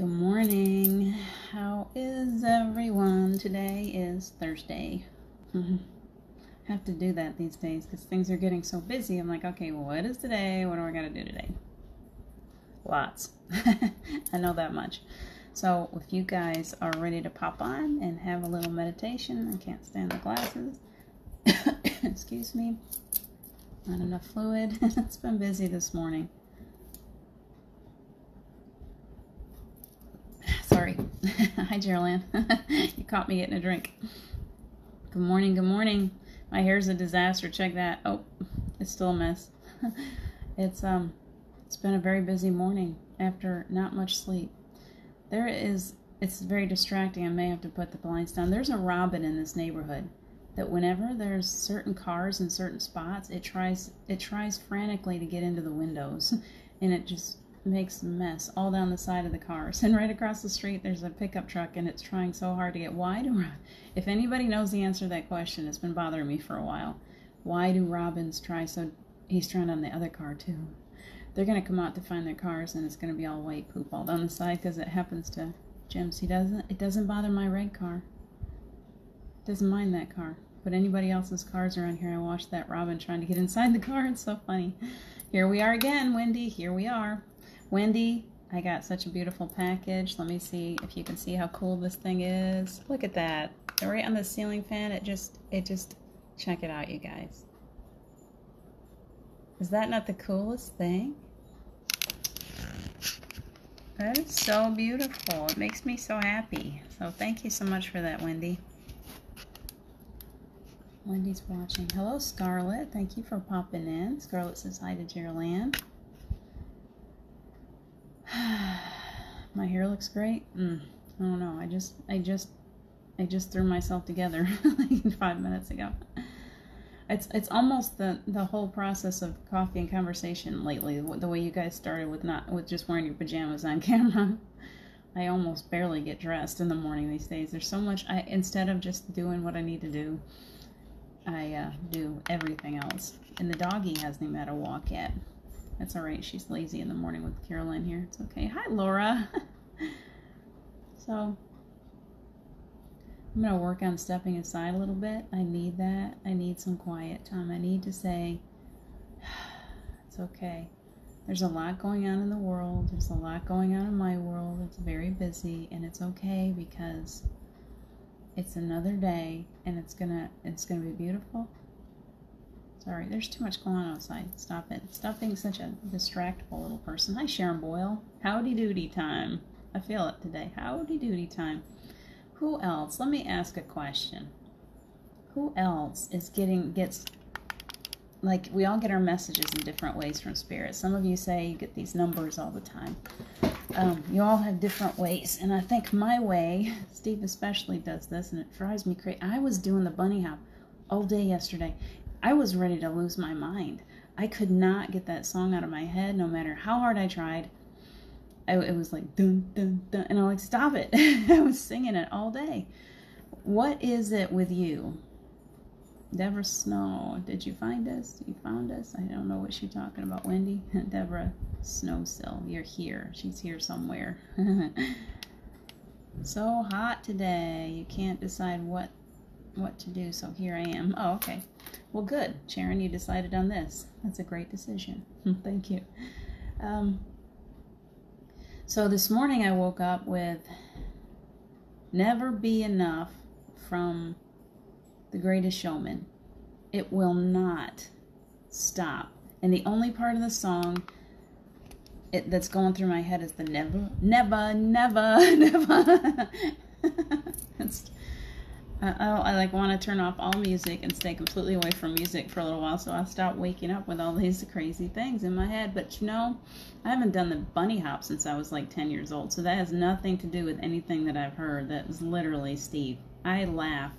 Good morning. How is everyone? Today is Thursday. Have to do that these days because things are getting so busy. I'm like, okay, what is today? What do I got to do today? Lots. I know that much. So, if you guys are ready to pop on and have a little meditation, I can't stand the glasses. Excuse me. Not enough fluid. it's been busy this morning. Sorry. Hi, Geraldine. you caught me getting a drink. Good morning. Good morning. My hair's a disaster. Check that. Oh, it's still a mess. it's um, it's been a very busy morning after not much sleep. There is. It's very distracting. I may have to put the blinds down. There's a robin in this neighborhood that whenever there's certain cars in certain spots, it tries it tries frantically to get into the windows, and it just makes a mess all down the side of the cars. And right across the street, there's a pickup truck, and it's trying so hard to get. Do, if anybody knows the answer to that question, it's been bothering me for a while. Why do robins try so? He's trying on the other car too. They're gonna come out to find their cars, and it's gonna be all white poop all down the side because it happens to Jim's. He doesn't. It doesn't bother my red car. Doesn't mind that car. But anybody else's cars around here, I watched that robin trying to get inside the car. It's so funny. Here we are again, Wendy. Here we are. Wendy, I got such a beautiful package. Let me see if you can see how cool this thing is. Look at that. Right on the ceiling fan, it just, it just, check it out, you guys. Is that not the coolest thing? That is so beautiful. It makes me so happy. So thank you so much for that, Wendy. Wendy's watching. Hello, Scarlett. Thank you for popping in. Scarlett says hi to Geraldine. my hair looks great. Mm, I don't know. I just, I just, I just threw myself together like five minutes ago. It's, it's almost the the whole process of coffee and conversation lately. The way you guys started with not with just wearing your pajamas on camera. I almost barely get dressed in the morning these days. There's so much. I instead of just doing what I need to do, I uh, do everything else. And the doggy hasn't even had a walk yet. That's all right. She's lazy in the morning with Caroline here. It's okay. Hi, Laura. so I'm going to work on stepping aside a little bit. I need that. I need some quiet time. I need to say, it's okay. There's a lot going on in the world. There's a lot going on in my world. It's very busy and it's okay because it's another day and it's going to it's going to be beautiful Sorry, there's too much going on outside. Stop it. Stop being such a distractible little person. Hi, Sharon Boyle. Howdy doody time. I feel it today. Howdy doody time. Who else? Let me ask a question. Who else is getting, gets, like, we all get our messages in different ways from Spirit. Some of you say you get these numbers all the time. Um, you all have different ways. And I think my way, Steve especially does this, and it drives me crazy. I was doing the bunny hop all day yesterday I was ready to lose my mind. I could not get that song out of my head no matter how hard I tried. I, it was like dun dun dun, and I'm like, stop it! I was singing it all day. What is it with you, Deborah Snow? Did you find us? You found us? I don't know what she's talking about, Wendy. Deborah Snowsill, you're here. She's here somewhere. so hot today. You can't decide what what to do. So here I am. Oh, okay. Well, good. Sharon, you decided on this. That's a great decision. Thank you. Um, so this morning I woke up with Never Be Enough from The Greatest Showman. It will not stop. And the only part of the song it, that's going through my head is the never, never, never, never. I, I like want to turn off all music and stay completely away from music for a little while so I stop waking up with all these crazy things in my head. But you know, I haven't done the bunny hop since I was like 10 years old, so that has nothing to do with anything that I've heard. That is literally Steve. I laugh.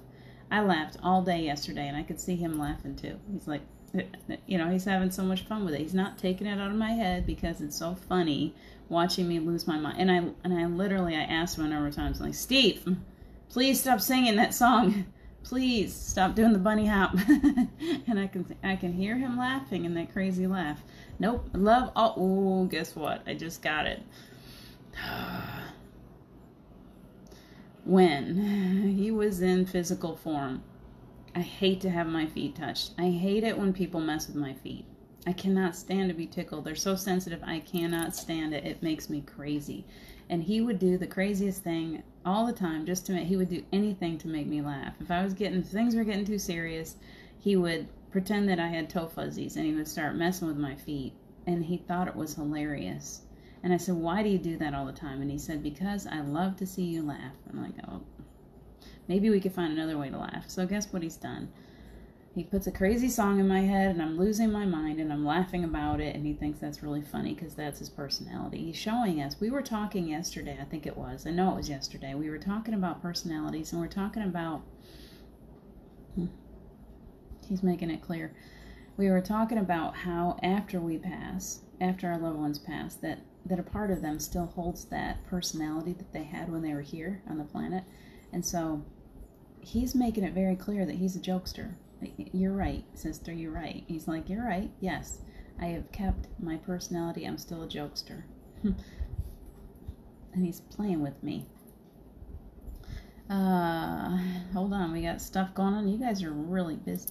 I laughed all day yesterday, and I could see him laughing too. He's like, you know, he's having so much fun with it. He's not taking it out of my head because it's so funny watching me lose my mind. And I and I literally I asked him a number of times, like, Steve please stop singing that song. Please stop doing the bunny hop. and I can I can hear him laughing in that crazy laugh. Nope. Love all oh guess what? I just got it. when he was in physical form. I hate to have my feet touched. I hate it when people mess with my feet. I cannot stand to be tickled. They're so sensitive. I cannot stand it. It makes me crazy. And he would do the craziest thing all the time just to make, he would do anything to make me laugh. If I was getting, things were getting too serious, he would pretend that I had toe fuzzies and he would start messing with my feet. And he thought it was hilarious. And I said, Why do you do that all the time? And he said, Because I love to see you laugh. I'm like, Oh, maybe we could find another way to laugh. So guess what he's done? He puts a crazy song in my head and I'm losing my mind and I'm laughing about it and he thinks that's really funny because that's his personality. He's showing us. We were talking yesterday, I think it was. I know it was yesterday. We were talking about personalities and we're talking about. Hmm, he's making it clear. We were talking about how after we pass, after our loved ones pass, that that a part of them still holds that personality that they had when they were here on the planet. And so he's making it very clear that he's a jokester. You're right, sister, you're right. He's like, You're right, yes. I have kept my personality. I'm still a jokester. and he's playing with me. Uh, hold on, we got stuff going on. You guys are really busy.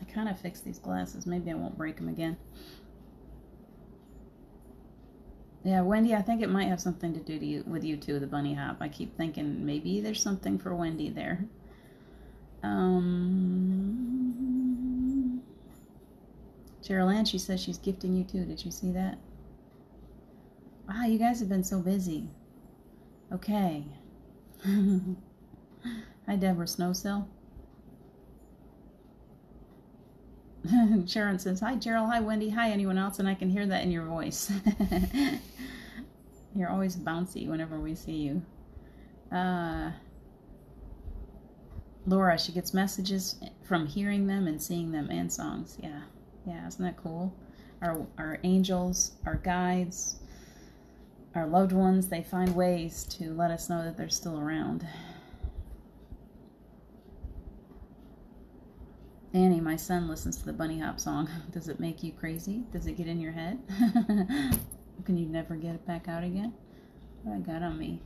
I kind of fixed these glasses. Maybe I won't break them again. Yeah, Wendy, I think it might have something to do to you, with you too, the bunny hop. I keep thinking maybe there's something for Wendy there. Um, Cheryl she says she's gifting you too. Did you see that? Wow, you guys have been so busy. Okay. Hi, Deborah Snowsill. Sharon says, Hi, Gerald. Hi, Wendy. Hi, anyone else? And I can hear that in your voice. You're always bouncy whenever we see you. Uh, Laura, she gets messages from hearing them and seeing them and songs. Yeah, yeah, isn't that cool? Our, our angels, our guides, our loved ones, they find ways to let us know that they're still around. Annie, my son listens to the bunny hop song. Does it make you crazy? Does it get in your head? Can you never get it back out again? What I got on me?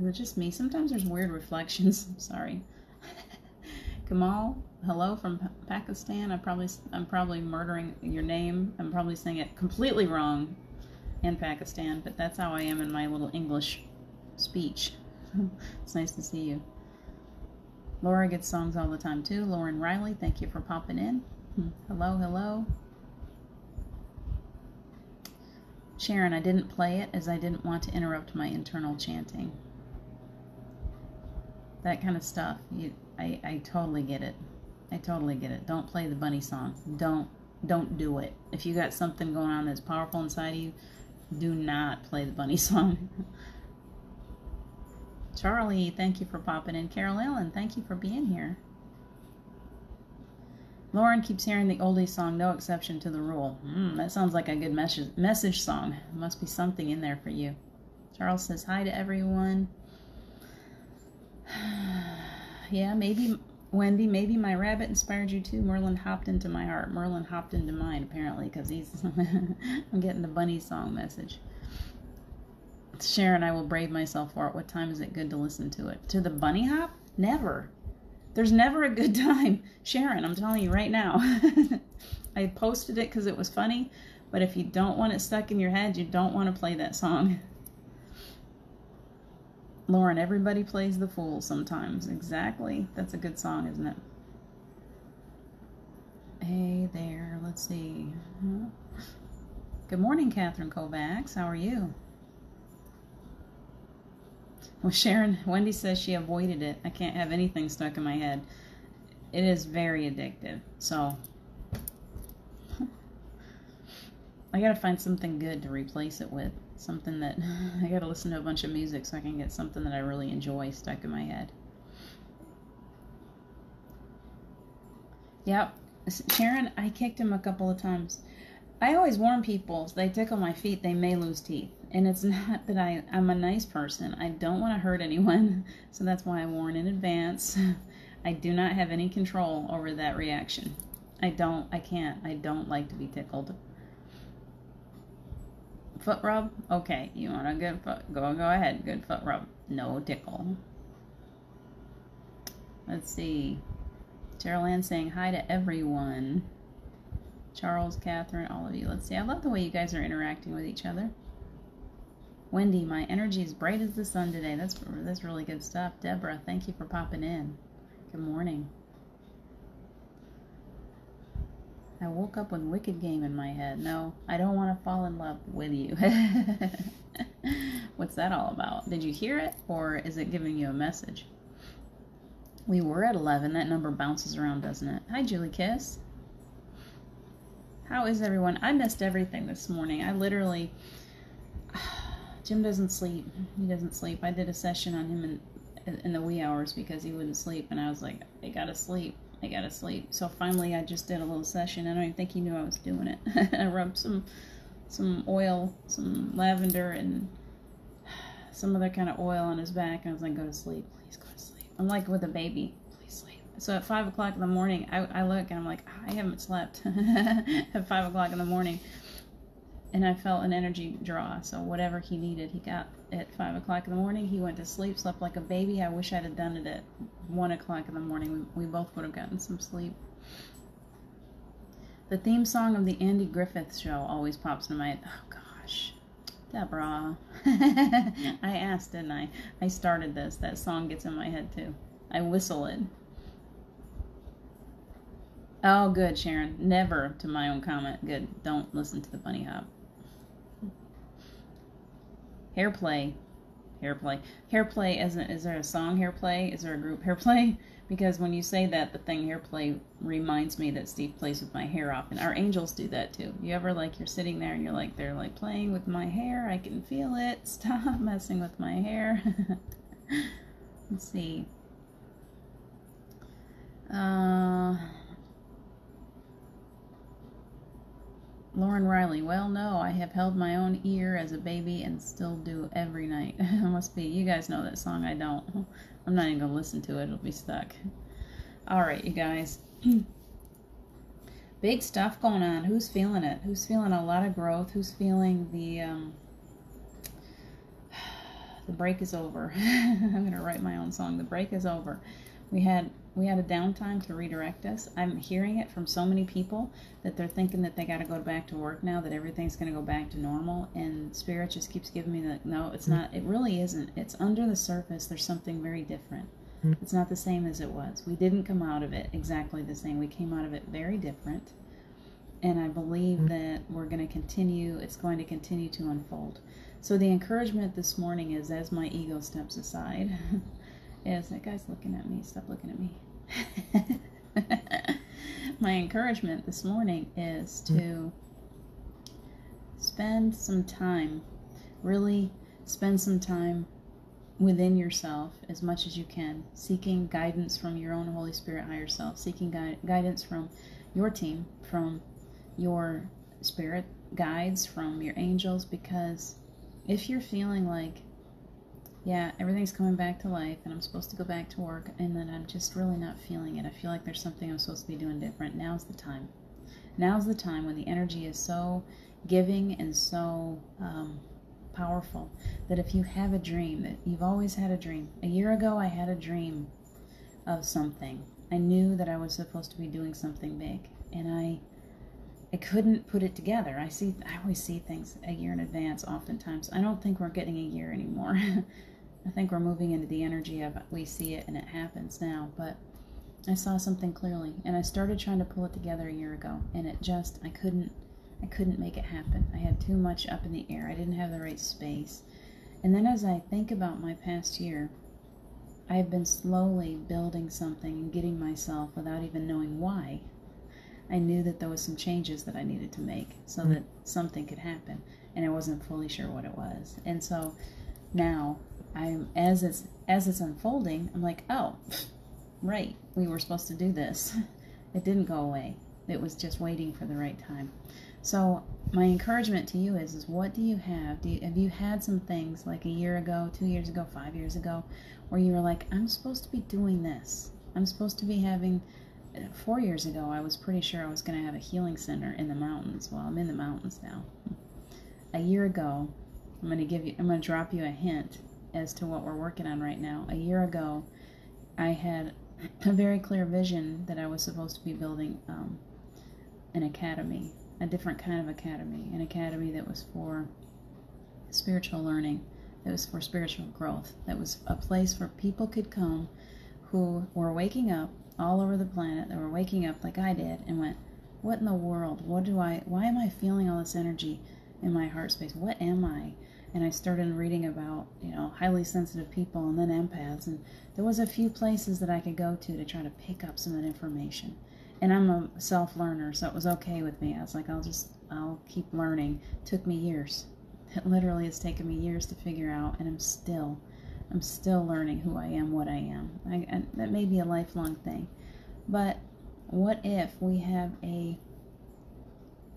Is it just me? Sometimes there's weird reflections. I'm Sorry. Kamal, hello from Pakistan. I probably I'm probably murdering your name. I'm probably saying it completely wrong in Pakistan, but that's how I am in my little English speech. it's nice to see you. Laura gets songs all the time too. Lauren Riley, thank you for popping in. Hmm. Hello, hello. Sharon, I didn't play it as I didn't want to interrupt my internal chanting. That kind of stuff. You, I, I totally get it. I totally get it. Don't play the bunny song. Don't don't do it. If you got something going on that's powerful inside of you, do not play the bunny song. Charlie, thank you for popping in. Carol Ellen, thank you for being here. Lauren keeps hearing the oldie song, no exception to the rule. Mm, that sounds like a good message, message song. Must be something in there for you. Charles says hi to everyone. yeah, maybe, Wendy, maybe my rabbit inspired you too. Merlin hopped into my heart. Merlin hopped into mine, apparently, because he's, I'm getting the bunny song message. Sharon, I will brave myself for it. What time is it good to listen to it? To the bunny hop? Never. There's never a good time. Sharon, I'm telling you right now. I posted it because it was funny, but if you don't want it stuck in your head, you don't want to play that song. Lauren, everybody plays the fool sometimes. Exactly. That's a good song, isn't it? Hey there, let's see. Good morning, Catherine Kovacs. How are you? Well, Sharon, Wendy says she avoided it. I can't have anything stuck in my head. It is very addictive. So, I gotta find something good to replace it with. Something that I gotta listen to a bunch of music so I can get something that I really enjoy stuck in my head. Yep. Sharon, I kicked him a couple of times. I always warn people, they tickle my feet, they may lose teeth. And it's not that I, I'm a nice person. I don't want to hurt anyone. So that's why I warn in advance. I do not have any control over that reaction. I don't, I can't, I don't like to be tickled. Foot rub? Okay, you want a good foot, go, go ahead, good foot rub. No tickle. Let's see. Cheryl saying hi to everyone. Charles, Catherine, all of you. Let's see. I love the way you guys are interacting with each other. Wendy, my energy is bright as the sun today. That's that's really good stuff. Deborah, thank you for popping in. Good morning. I woke up with Wicked Game in my head. No, I don't want to fall in love with you. What's that all about? Did you hear it, or is it giving you a message? We were at 11. That number bounces around, doesn't it? Hi, Julie Kiss. How is everyone? I missed everything this morning. I literally. Jim doesn't sleep. He doesn't sleep. I did a session on him in, in the wee hours because he wouldn't sleep, and I was like, I gotta sleep. I gotta sleep. So finally, I just did a little session. I don't even think he knew I was doing it. I rubbed some some oil, some lavender, and some other kind of oil on his back. I was like, "Go to sleep, please go to sleep." I'm like with a baby, please sleep. So at five o'clock in the morning, I, I look and I'm like, I haven't slept at five o'clock in the morning, and I felt an energy draw. So whatever he needed, he got at five o'clock in the morning. He went to sleep, slept like a baby. I wish I'd have done it at one o'clock in the morning. We, both would have gotten some sleep. The theme song of the Andy Griffith show always pops into my head. Oh gosh, Deborah. I asked, didn't I? I started this. That song gets in my head too. I whistle it. Oh, good, Sharon. Never to my own comment. Good. Don't listen to the bunny hop. Hair play. Hair play. Hair play isn't is there a song hair play? Is there a group hair play? Because when you say that, the thing hair play reminds me that Steve plays with my hair often. Our angels do that too. You ever like you're sitting there and you're like they're like playing with my hair. I can feel it. Stop messing with my hair. Let's see. Lauren Riley, well, no, I have held my own ear as a baby and still do every night. must be, you guys know that song, I don't. I'm not even going to listen to it, it'll be stuck. All right, you guys. Big stuff going on. Who's feeling it? Who's feeling a lot of growth? Who's feeling the, um, the break is over? I'm going to write my own song. The break is over. We had we had a downtime to redirect us. I'm hearing it from so many people that they're thinking that they got to go back to work now, that everything's going to go back to normal. And Spirit just keeps giving me the no, it's hmm. not. It really isn't. It's under the surface. There's something very different. Hmm. It's not the same as it was. We didn't come out of it exactly the same. We came out of it very different. And I believe hmm. that we're going to continue, it's going to continue to unfold. So the encouragement this morning is as my ego steps aside, is that guy's looking at me. Stop looking at me. My encouragement this morning is hmm? to spend some time, really spend some time within yourself as much as you can, seeking guidance from your own Holy Spirit higher self, seeking gui- guidance from your team, from your spirit guides, from your angels, because if you're feeling like yeah, everything's coming back to life and I'm supposed to go back to work and then I'm just really not feeling it. I feel like there's something I'm supposed to be doing different. Now's the time. Now's the time when the energy is so giving and so um, powerful that if you have a dream, that you've always had a dream. A year ago, I had a dream of something. I knew that I was supposed to be doing something big and I I couldn't put it together. I see I always see things a year in advance oftentimes. I don't think we're getting a year anymore. I think we're moving into the energy of we see it and it happens now, but I saw something clearly and I started trying to pull it together a year ago and it just I couldn't I couldn't make it happen. I had too much up in the air. I didn't have the right space. And then as I think about my past year, I have been slowly building something and getting myself without even knowing why. I knew that there was some changes that I needed to make so mm. that something could happen and I wasn't fully sure what it was. And so now I'm as it's as it's unfolding, I'm like, oh, right, we were supposed to do this. It didn't go away. It was just waiting for the right time. So my encouragement to you is, is what do you have? Do you, have you had some things like a year ago, two years ago, five years ago, where you were like, I'm supposed to be doing this. I'm supposed to be having. Uh, four years ago, I was pretty sure I was going to have a healing center in the mountains. Well, I'm in the mountains now. A year ago, I'm going to give you. I'm going to drop you a hint as to what we're working on right now. A year ago, I had a very clear vision that I was supposed to be building um, an academy, a different kind of academy, an academy that was for spiritual learning, that was for spiritual growth, that was a place where people could come who were waking up all over the planet, that were waking up like I did, and went, What in the world? What do I, why am I feeling all this energy in my heart space? What am I? And I started reading about, you know, highly sensitive people and then empaths. And there was a few places that I could go to to try to pick up some of that information. And I'm a self learner, so it was okay with me. I was like, I'll just, I'll keep learning. It took me years. It literally has taken me years to figure out, and I'm still, I'm still learning who I am, what I am. I, and that may be a lifelong thing. But what if we have a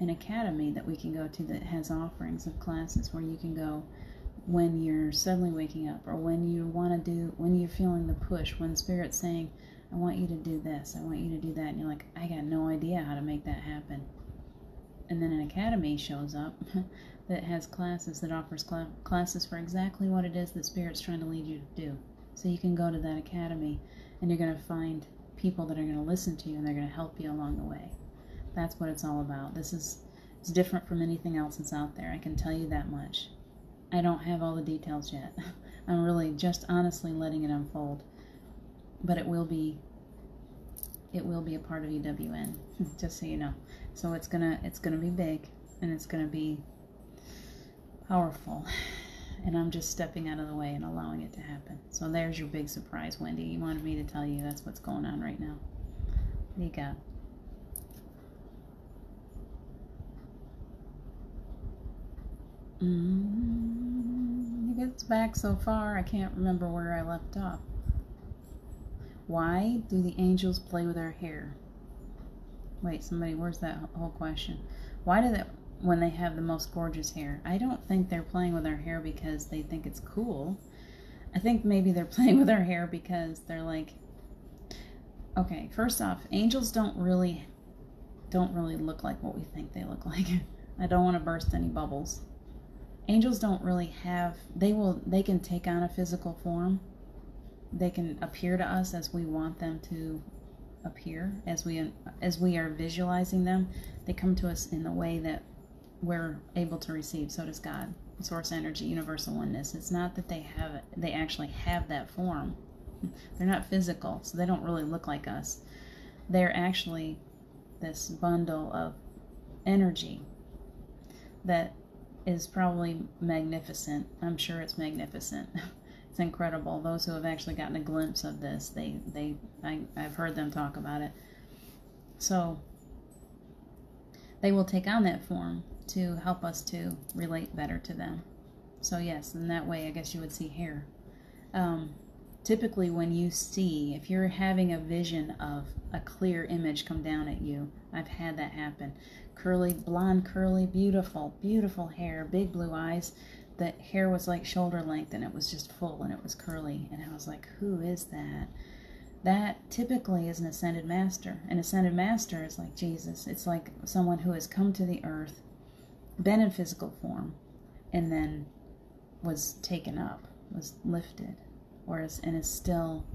an academy that we can go to that has offerings of classes where you can go when you're suddenly waking up or when you want to do when you're feeling the push when spirit's saying i want you to do this i want you to do that and you're like i got no idea how to make that happen. And then an academy shows up that has classes that offers cl- classes for exactly what it is that spirit's trying to lead you to do. So you can go to that academy and you're going to find people that are going to listen to you and they're going to help you along the way that's what it's all about. This is it's different from anything else that's out there. I can tell you that much. I don't have all the details yet. I'm really just honestly letting it unfold. But it will be it will be a part of EWN, just so you know. So it's gonna it's gonna be big and it's gonna be powerful. And I'm just stepping out of the way and allowing it to happen. So there's your big surprise, Wendy. You wanted me to tell you that's what's going on right now. What you got? Mm, it gets back so far, I can't remember where I left off. Why do the angels play with our hair? Wait, somebody, where's that whole question? Why do they, when they have the most gorgeous hair? I don't think they're playing with our hair because they think it's cool. I think maybe they're playing with our hair because they're like, okay, first off, angels don't really, don't really look like what we think they look like. I don't want to burst any bubbles angels don't really have they will they can take on a physical form. They can appear to us as we want them to appear as we as we are visualizing them. They come to us in the way that we're able to receive. So does god. Source energy universal oneness. It's not that they have they actually have that form. They're not physical so they don't really look like us. They're actually this bundle of energy that is probably magnificent. I'm sure it's magnificent. it's incredible. Those who have actually gotten a glimpse of this, they they I, I've heard them talk about it. So they will take on that form to help us to relate better to them. So yes, in that way, I guess you would see hair. Um, typically, when you see, if you're having a vision of a clear image come down at you, I've had that happen curly, blonde, curly, beautiful, beautiful hair, big blue eyes. The hair was like shoulder length and it was just full and it was curly. And I was like, who is that? That typically is an ascended master. An ascended master is like Jesus. It's like someone who has come to the earth, been in physical form, and then was taken up, was lifted, or is, and is still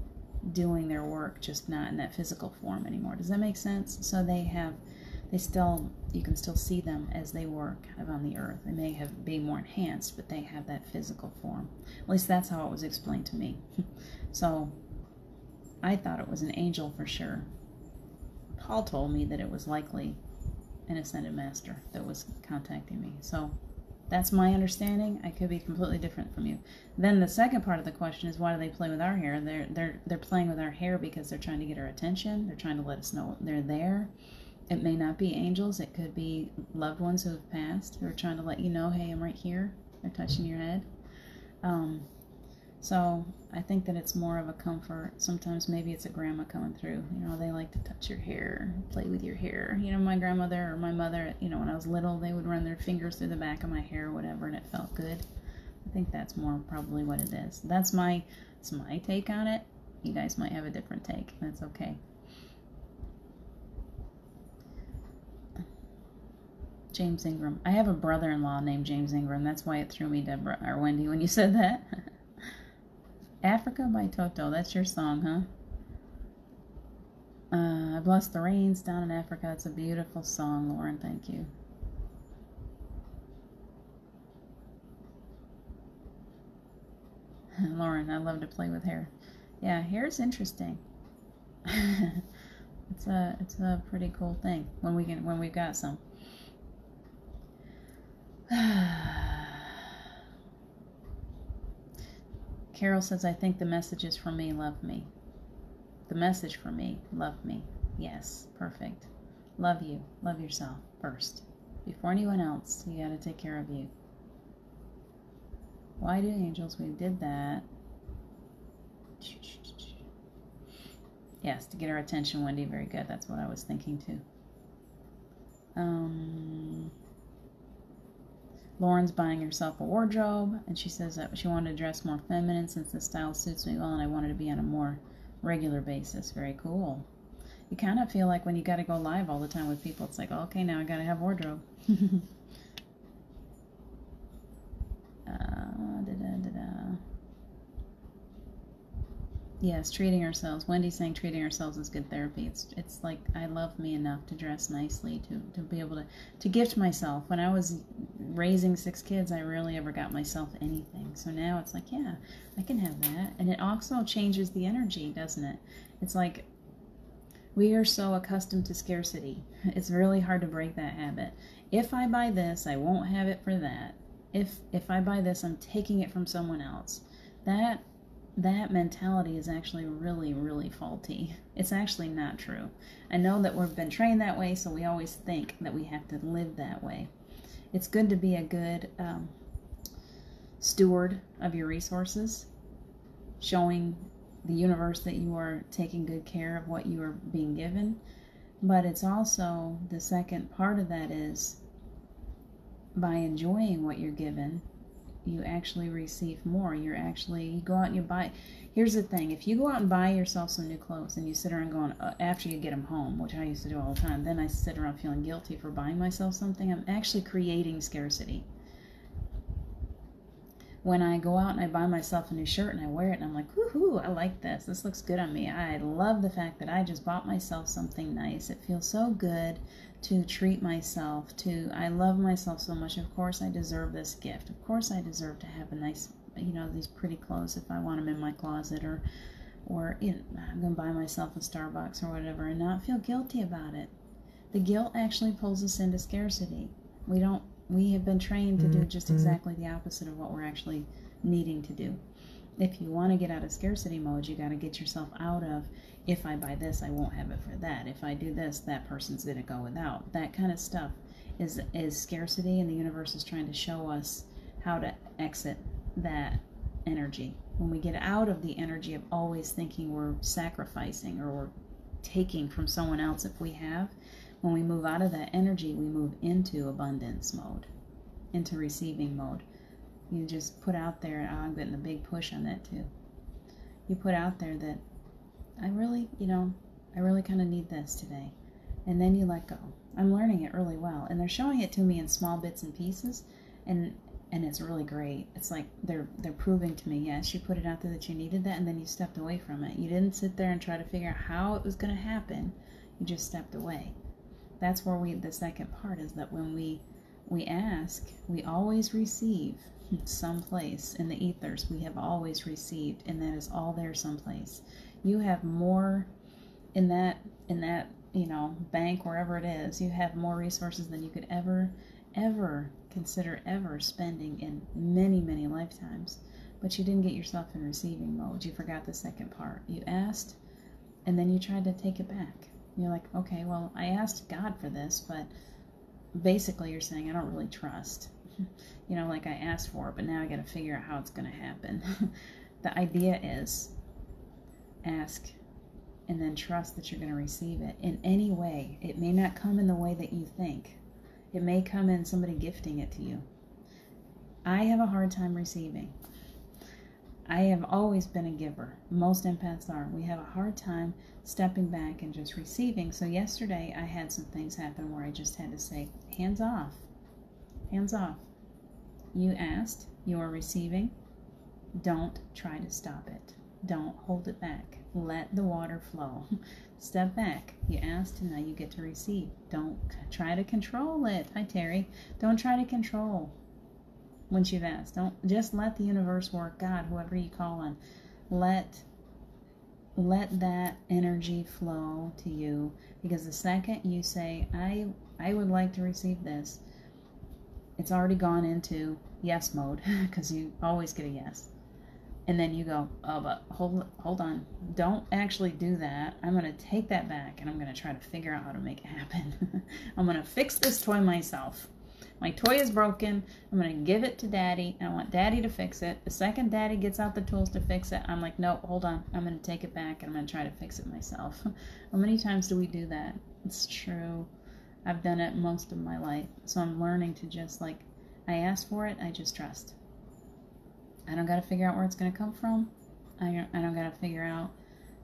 doing their work, just not in that physical form anymore. Does that make sense? So they have they still you can still see them as they work kind of on the earth. They may have be more enhanced, but they have that physical form. At least that's how it was explained to me. so I thought it was an angel for sure. Paul told me that it was likely an ascended master that was contacting me. So that's my understanding. I could be completely different from you. Then the second part of the question is why do they play with our hair? They're they're they're playing with our hair because they're trying to get our attention. They're trying to let us know they're there. It may not be angels, it could be loved ones who have passed who are trying to let you know, hey, I'm right here. They're touching your head. Um, so I think that it's more of a comfort. Sometimes maybe it's a grandma coming through. You know, they like to touch your hair, play with your hair. You know, my grandmother or my mother, you know, when I was little, they would run their fingers through the back of my hair or whatever, and it felt good. I think that's more probably what it is. That's my, that's my take on it. You guys might have a different take. That's okay. James Ingram. I have a brother in law named James Ingram. That's why it threw me, Deborah or Wendy, when you said that. Africa by Toto. That's your song, huh? Uh, I bless the rains down in Africa. It's a beautiful song, Lauren. Thank you. Lauren, I love to play with hair. Yeah, hair is interesting. it's a it's a pretty cool thing when we can when we've got some. Carol says, I think the message is for me, love me. The message for me, love me. Yes, perfect. Love you. Love yourself first. Before anyone else, you got to take care of you. Why do angels? We did that. Yes, to get our attention, Wendy. Very good. That's what I was thinking too. Um, Lauren's buying herself a wardrobe, and she says that she wanted to dress more feminine since the style suits me well, and I wanted to be on a more regular basis. Very cool. You kind of feel like when you got to go live all the time with people, it's like, okay, now I got to have wardrobe. uh, da -da -da Yes, treating ourselves. Wendy's saying treating ourselves is good therapy. It's it's like I love me enough to dress nicely, to, to be able to, to gift myself. When I was raising six kids, I rarely ever got myself anything. So now it's like, yeah, I can have that. And it also changes the energy, doesn't it? It's like we are so accustomed to scarcity. It's really hard to break that habit. If I buy this, I won't have it for that. If if I buy this, I'm taking it from someone else. That that mentality is actually really, really faulty. It's actually not true. I know that we've been trained that way, so we always think that we have to live that way. It's good to be a good um, steward of your resources, showing the universe that you are taking good care of what you are being given. But it's also the second part of that is by enjoying what you're given, you actually receive more. You're actually, you go out and you buy. Here's the thing if you go out and buy yourself some new clothes and you sit around going, uh, after you get them home, which I used to do all the time, then I sit around feeling guilty for buying myself something, I'm actually creating scarcity. When I go out and I buy myself a new shirt and I wear it and I'm like, woohoo, I like this. This looks good on me. I love the fact that I just bought myself something nice. It feels so good to treat myself, to I love myself so much. Of course, I deserve this gift. Of course, I deserve to have a nice, you know, these pretty clothes if I want them in my closet or or you know, I'm going to buy myself a Starbucks or whatever and not feel guilty about it. The guilt actually pulls us into scarcity. We don't we have been trained to do just mm-hmm. exactly the opposite of what we're actually needing to do. If you want to get out of scarcity mode, you got to get yourself out of if I buy this, I won't have it for that. If I do this, that person's going to go without. That kind of stuff is is scarcity, and the universe is trying to show us how to exit that energy. When we get out of the energy of always thinking we're sacrificing or we're taking from someone else if we have, when we move out of that energy, we move into abundance mode, into receiving mode. You just put out there, oh, I'm getting a big push on that too. You put out there that I really, you know, I really kind of need this today. And then you let go. I'm learning it really well. And they're showing it to me in small bits and pieces. And and it's really great. It's like they're they're proving to me, yes, you put it out there that you needed that and then you stepped away from it. You didn't sit there and try to figure out how it was going to happen. You just stepped away. That's where we the second part is that when we we ask, we always receive someplace in the ethers. We have always received and that is all there someplace you have more in that in that you know bank wherever it is you have more resources than you could ever ever consider ever spending in many many lifetimes. But you didn't get yourself in receiving mode. You forgot the second part. You asked and then you tried to take it back. You're like okay well i asked god for this but basically you're saying i don't really trust. You know like i asked for it but now i got to figure out how it's going to happen. The idea is ask, and then trust that you're going to receive it in any way. It may not come in the way that you think, it may come in somebody gifting it to you. I have a hard time receiving. I have always been a giver. Most empaths are. We have a hard time stepping back and just receiving. So, yesterday I had some things happen where I just had to say, hands off. Hands off. You asked, you are receiving. Don't try to stop it Don't hold it back. Let the water flow. Step back. You asked, and now you get to receive. Don't try to control it. Hi, Terry. Don't try to control once you've asked. Don't just let the universe work. God, whoever you call on, let let that energy flow to you because the second you say i i would like to receive this it's already gone into yes mode because you always get a yes and then you go oh but hold hold on don't actually do that i'm going to take that back and i'm going to try to figure out how to make it happen i'm going to fix this toy myself my toy is broken. I'm going to give it to daddy. I want daddy to fix it. The second daddy gets out the tools to fix it, I'm like, no, hold on. I'm going to take it back and I'm to try to fix it myself. How many times do we do that? It's true. I've done it most of my life. So I'm learning to just like, I ask for it, I just trust. I don't got to figure out where it's to come from. I don't, I don't got to figure out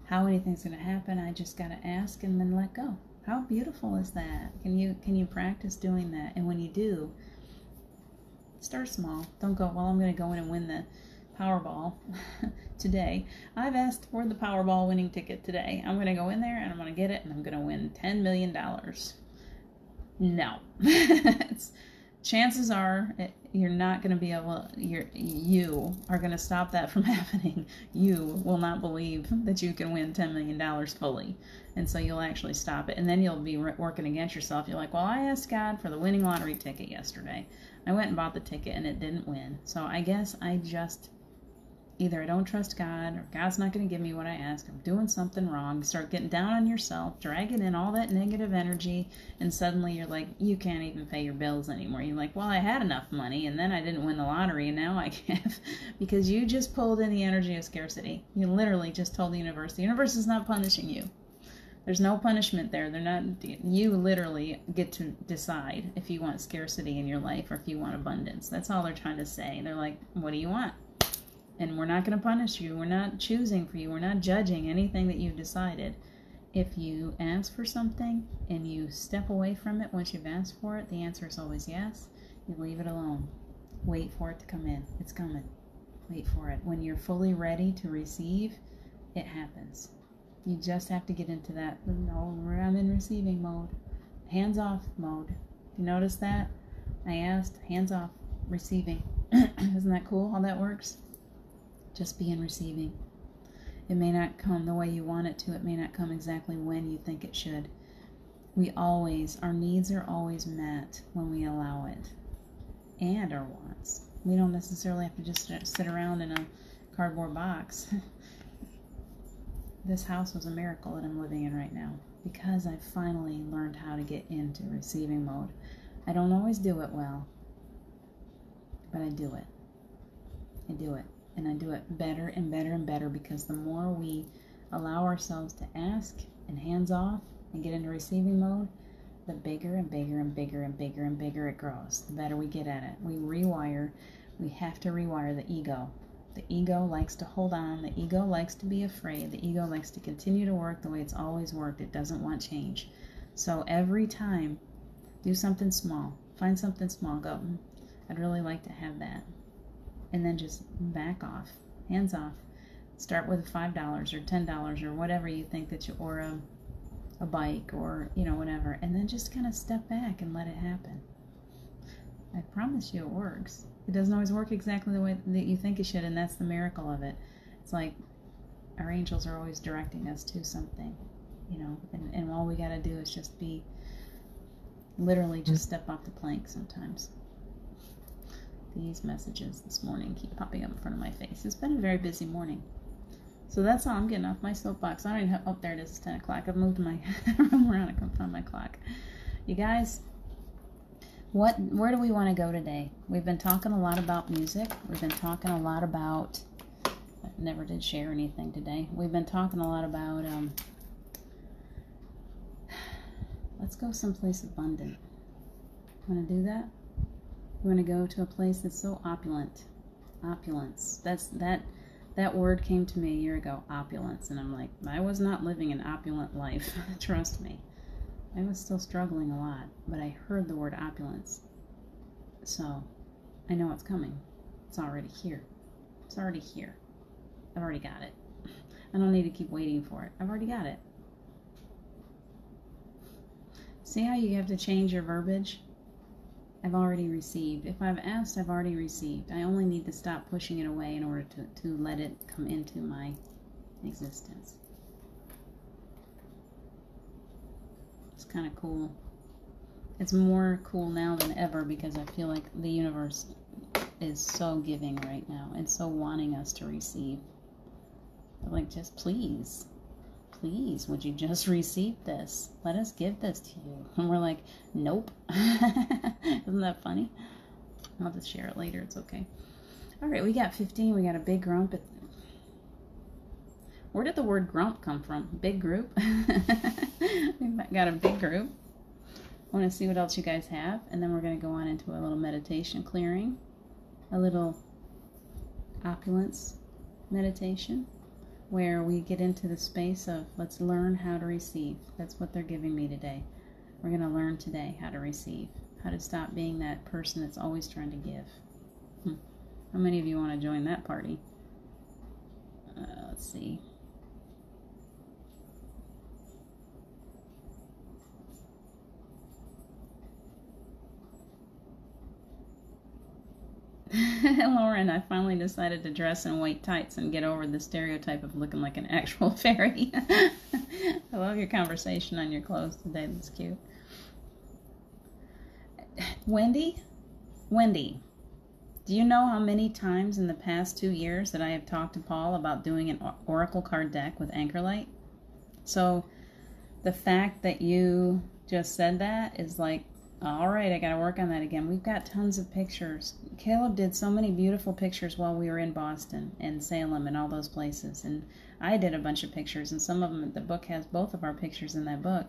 how anything's to happen. I just got to ask and then let go. How beautiful is that? Can you can you practice doing that? And when you do, start small. Don't go, well, I'm to go in and win the Powerball today. I've asked for the Powerball winning ticket today. I'm to go in there and I'm to get it and I'm to win $10 million. No. chances are eh, you're not going to be able you're you are going to stop that from happening. You will not believe that you can win 10 million dollars fully. And so you'll actually stop it. And then you'll be working against yourself. You're like well i asked god for the winning lottery ticket yesterday. I went and bought the ticket and it didn't win. So i guess i just either I don't trust God or God's not going to give me what I ask. I'm doing something wrong. Start getting down on yourself, dragging in all that negative energy, and suddenly you're like, you can't even pay your bills anymore. You're like, well, I had enough money and then I didn't win the lottery and now I can't because you just pulled in the energy of scarcity. You literally just told the universe, the universe is not punishing you. There's no punishment there. They're not. You literally get to decide if you want scarcity in your life or if you want abundance. That's all they're trying to say. They're like, "What do you want?" And we're not going to punish you. We're not choosing for you. We're not judging anything that you've decided. If you ask for something and you step away from it once you've asked for it, the answer is always yes. You leave it alone. Wait for it to come in. It's coming. Wait for it. When you're fully ready to receive, it happens. You just have to get into that. No, I'm in receiving mode. Hands off mode. You notice that? I asked, hands off, receiving. Isn't that cool how that works? Just be in receiving. It may not come the way you want it to, it may not come exactly when you think it should. We always, our needs are always met when we allow it, and our wants. We don't necessarily have to just uh, sit around in a cardboard box. this house was a miracle that I'm living in right now because I finally learned how to get into receiving mode. I don't always do it well, but I do it. I do it and I do it better and better and better because the more we allow ourselves to ask and hands off and get into receiving mode, the bigger and bigger and bigger and bigger and bigger it grows. The better we get at it. We rewire, we have to rewire the ego. The ego likes to hold on, the ego likes to be afraid, the ego likes to continue to work the way it's always worked. It doesn't want change. So every time, do something small. Find something small. Go, I'd really like to have that and then just back off, hands off. Start with five dollars or ten dollars or whatever you think that you or a, a bike or you know whatever, and then just kind of step back and let it happen. I promise you, it works. It doesn't always work exactly the way that you think it should, and that's the miracle of it. It's like our angels are always directing us to something, you know, and, and all we got to do is just be literally just mm-hmm. step off the plank sometimes these messages this morning keep popping up in front of my face. It's been a very busy morning. So that's all I'm getting off my soapbox. I don't even have, oh, there it is, it's 10 o'clock. I've moved my room around. I can't find my clock. You guys, what, where do we want to go today? We've been talking a lot about music. We've been talking a lot about, I never did share anything today. We've been talking a lot about, um, let's go someplace abundant. Want to do that? We're going to go to a place that's so opulent. Opulence. That's that that word came to me a year ago, opulence, and I'm like, I was not living an opulent life. Trust me. I was still struggling a lot, but I heard the word opulence. So, I know it's coming. It's already here. It's already here. I've already got it. I don't need to keep waiting for it. I've already got it. See how you have to change your verbiage? I've already received. If I've asked, I've already received. I only need to stop pushing it away in order to, to let it come into my existence. It's kind of cool. It's more cool now than ever because I feel like the universe is so giving right now and so wanting us to receive. like, just please, please, would you just receive this? Let us give this to you. And we're like, nope. Isn't that funny? I'll just share it later. It's okay. All right, we got 15. We got a big grump. Where did the word grump come from? Big group? we got a big group. I want to see what else you guys have, and then we're going to go on into a little meditation clearing, a little opulence meditation, where we get into the space of let's learn how to receive. That's what they're giving me today. We're going to learn today how to receive, how to stop being that person that's always trying to give. Hmm. How many of you want to join that party? Uh, let's see. Lauren, I finally decided to dress in white tights and get over the stereotype of looking like an actual fairy. I love your conversation on your clothes today. That's cute. Wendy? Wendy, do you know how many times in the past two years that I have talked to Paul about doing an oracle card deck with Anchorlight? So the fact that you just said that is like all right, I got to work on that again. We've got tons of pictures. Caleb did so many beautiful pictures while we were in Boston and Salem and all those places. And I did a bunch of pictures, and some of them, the book has both of our pictures in that book.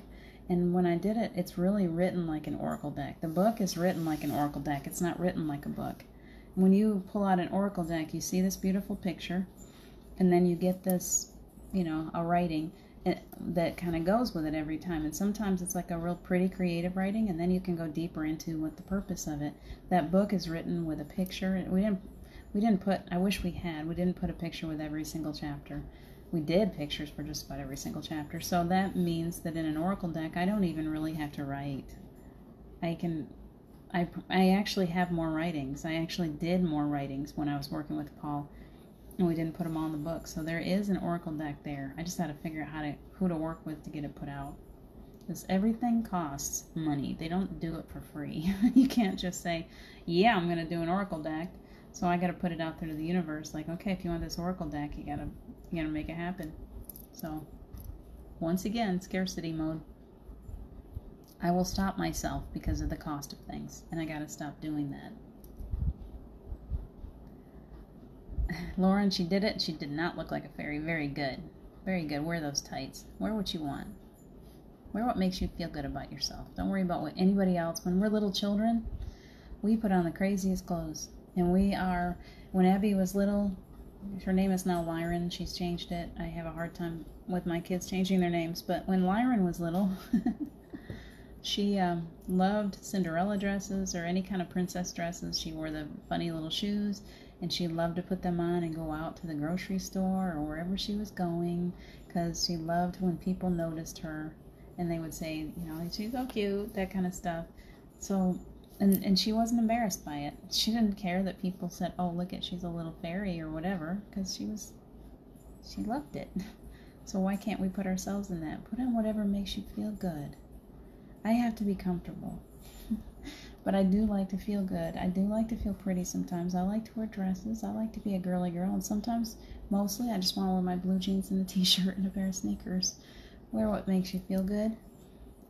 And when I did it, it's really written like an oracle deck. The book is written like an oracle deck, it's not written like a book. When you pull out an oracle deck, you see this beautiful picture, and then you get this, you know, a writing that kind of goes with it every time. And sometimes it's like a real pretty creative writing, and then you can go deeper into what the purpose of it. That book is written with a picture. And we didn't we didn't put. I wish we had. We didn't put a picture with every single chapter. We did pictures for just about every single chapter. So that means that in an oracle deck, I don't even really have to write. I can. I, I actually have more writings. I actually did more writings when I was working with Paul and we didn't put them in the book. So there is an oracle deck there. I just had to figure out how to who to work with to get it put out. Because everything costs money. They don't do it for free. you can't just say, "Yeah, I'm going to do an oracle deck." So I got to put it out there to the universe. Like, okay, if you want this oracle deck, you gotta you gotta make it happen. So once again, scarcity mode. I will stop myself because of the cost of things, and I got to stop doing that. Lauren, she did it. She did not look like a fairy. Very good. Very good. Wear those tights. Wear what you want. Wear what makes you feel good about yourself. Don't worry about what anybody else. When we're little children, we put on the craziest clothes. And we are, when Abby was little, her name is now Lyron. She's changed it. I have a hard time with my kids changing their names. But when Lyron was little, she um, loved Cinderella dresses or any kind of princess dresses. She wore the funny little shoes and she loved to put them on and go out to the grocery store or wherever she was going because she loved when people noticed her and they would say, you know, she's so cute, that kind of stuff. So, and, and she wasn't embarrassed by it. She didn't care that people said, oh, look at, she's a little fairy or whatever, because she was, she loved it. So why can't we put ourselves in that? Put on whatever makes you feel good. I have to be comfortable. But I do like to feel good. I do like to feel pretty sometimes. I like to wear dresses. I like to be a girly girl. And sometimes, mostly, I just want to wear my blue jeans and a t shirt and a pair of sneakers. Wear what makes you feel good.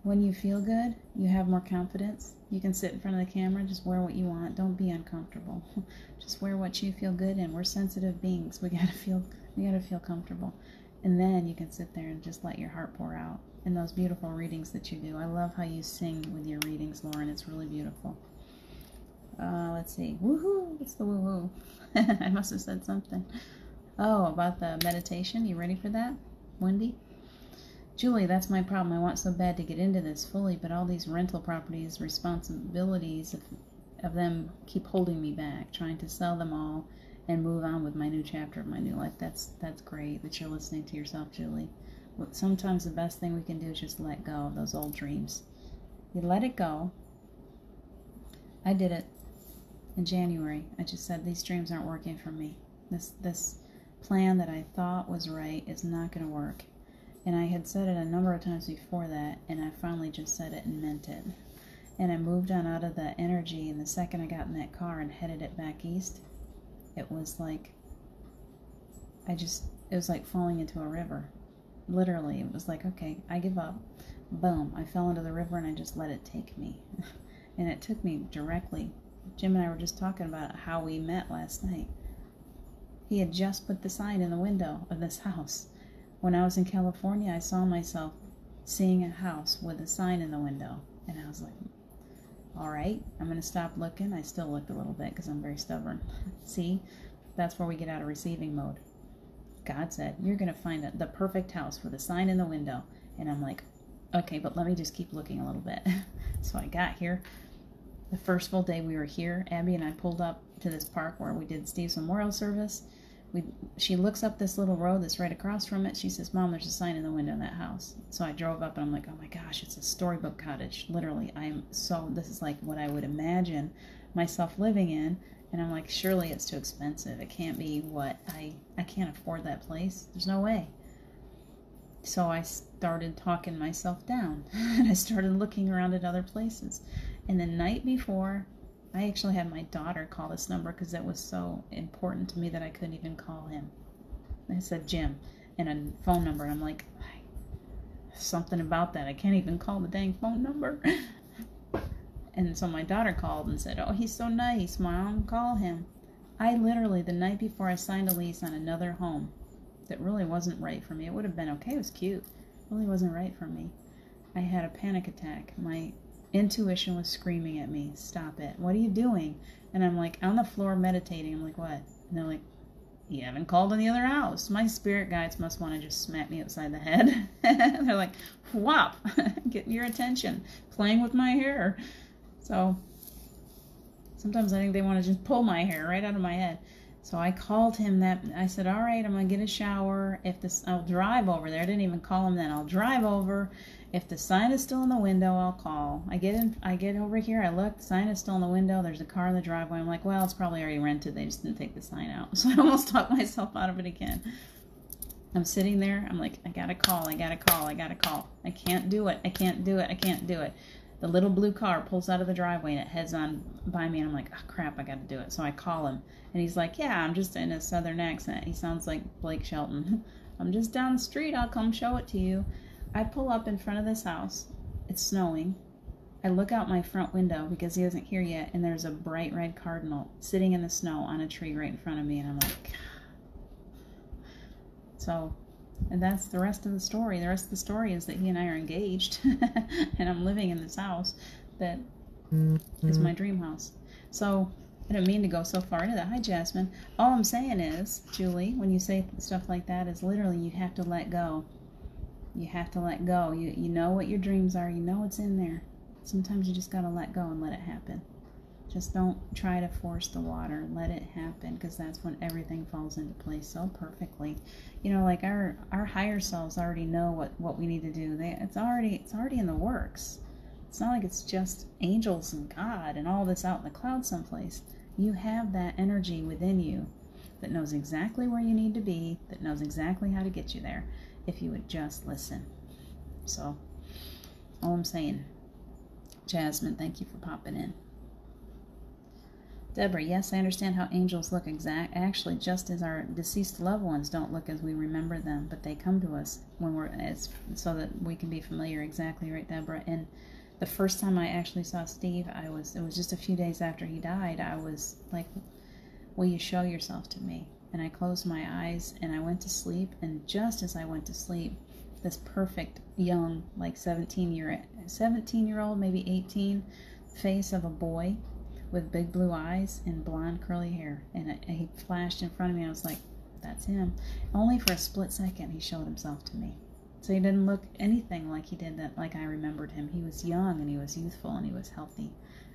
When you feel good, you have more confidence. You can sit in front of the camera, just wear what you want. Don't be uncomfortable. just wear what you feel good in. We're sensitive beings. We gotta feel we gotta feel comfortable. And then you can sit there and just let your heart pour out in those beautiful readings that you do. I love how you sing with your readings, Lauren. It's really beautiful. Uh, let's see. Woohoo! What's the woohoo? I must have said something. Oh, about the meditation. You ready for that, Wendy? Julie, that's my problem. I want so bad to get into this fully, but all these rental properties, responsibilities of, of them keep holding me back, trying to sell them all and move on with my new chapter of my new life. That's that's great that you're listening to yourself, Julie. Sometimes the best thing we can do is just let go of those old dreams. You let it go. I did it in January. I just said these dreams aren't working for me. This this plan that I thought was right is not going to work. And I had said it a number of times before that, and I finally just said it and meant it. And I moved on out of that energy, and the second I got in that car and headed it back east, it was like I just, it was like falling into a river. Literally, it was like, okay, I give up. Boom, I fell into the river and I just let it take me. and it took me directly. Jim and I were just talking about how we met last night. He had just put the sign in the window of this house when I was in California, I saw myself seeing a house with a sign in the window, and I was like, all right, I'm going to stop looking. I still looked a little bit because I'm very stubborn. See, that's where we get out of receiving mode. God said, You're going to find the perfect house with a sign in the window. And I'm like, Okay, but let me just keep looking a little bit. so I got here. The first full day we were here, Abby and I pulled up to this park where we did Steve's memorial service we she looks up this little road that's right across from it. She says, "Mom, there's a sign in the window of that house." So I drove up and I'm like, "Oh my gosh, it's a storybook cottage." Literally, I'm so this is like what I would imagine myself living in, and I'm like, "Surely it's too expensive. It can't be what I I can't afford that place. There's no way." So I started talking myself down, and I started looking around at other places. And the night before I actually had my daughter call this number because it was so important to me that I couldn't even call him. I said Jim and a phone number, and I'm like, something about that. I can't even call the dang phone number. and so my daughter called and said, Oh, he's so nice, mom, call him. I literally, the night before I signed a lease on another home that really wasn't right for me, it would have been okay, it was cute, really wasn't right for me. I had a panic attack. My intuition was screaming at me, Stop it. What are you doing? And I'm like on the floor meditating. I'm like, What? And they're like, You haven't called on the other house. My spirit guides must want to just smack me upside the head. they're like, Whop, getting your attention, playing with my hair. So sometimes I think they want to just pull my hair right out of my head. So I called him that. I said, "All right, I'm gonna get a shower. If this, I'll drive over there." I didn't even call him then. I'll drive over if the sign is still in the window, I'll call. I get in, I get over here, I look, the sign is still in the window, there's a car in the driveway. I'm like, well, it's probably already rented. They just didn't take the sign out. So I almost talked myself out of it again. I'm sitting there, I'm like, I gotta call, I gotta call, I gotta call. I can't do it, I can't do it, I can't do it. The little blue car pulls out of the driveway and it heads on by me, and I'm like, oh crap, I gotta do it. So I call him, and he's like, yeah, I'm just in a southern accent. He sounds like Blake Shelton. I'm just down the street, I'll come show it to you. I pull up in front of this house. It's snowing. I look out my front window because he isn't here yet, and there's a bright red cardinal sitting in the snow on a tree right in front of me, and I'm like, so, and that's the rest of the story. The rest of the story is that he and I are engaged, and I'm living in this house that mm-hmm. is my dream house. So, I don't mean to go so far into that. Hi, Jasmine. All I'm saying is, Julie, when you say stuff like that, is literally you have to let go you have to let go. You you know what your dreams are. You know it's in there. Sometimes you just got to let go and let it happen. Just don't try to force the water. Let it happen because that's when everything falls into place so perfectly. You know, like our our higher selves already know what what we need to do. They it's already it's already in the works. It's not like it's just angels and God and all this out in the clouds someplace. You have that energy within you that knows exactly where you need to be, that knows exactly how to get you there if you would just listen. So, all I'm saying, Jasmine, thank you for popping in. Deborah, yes, I understand how angels look exact actually just as our deceased loved ones don't look as we remember them, but they come to us when we're as so that we can be familiar exactly right, Deborah. And the first time I actually saw Steve, I was it was just a few days after he died, I was like, Will you show yourself to me? and I closed my eyes and I went to sleep. And just as I went to sleep, this perfect young, like 17 year 17 year old, maybe 18, face of a boy with big blue eyes and blonde curly hair, and he flashed in front of me. I was like, "That's him." Only for a split second, he showed himself to me. So he didn't look anything like he did that, like I remembered him. He was young and he was youthful and he was healthy,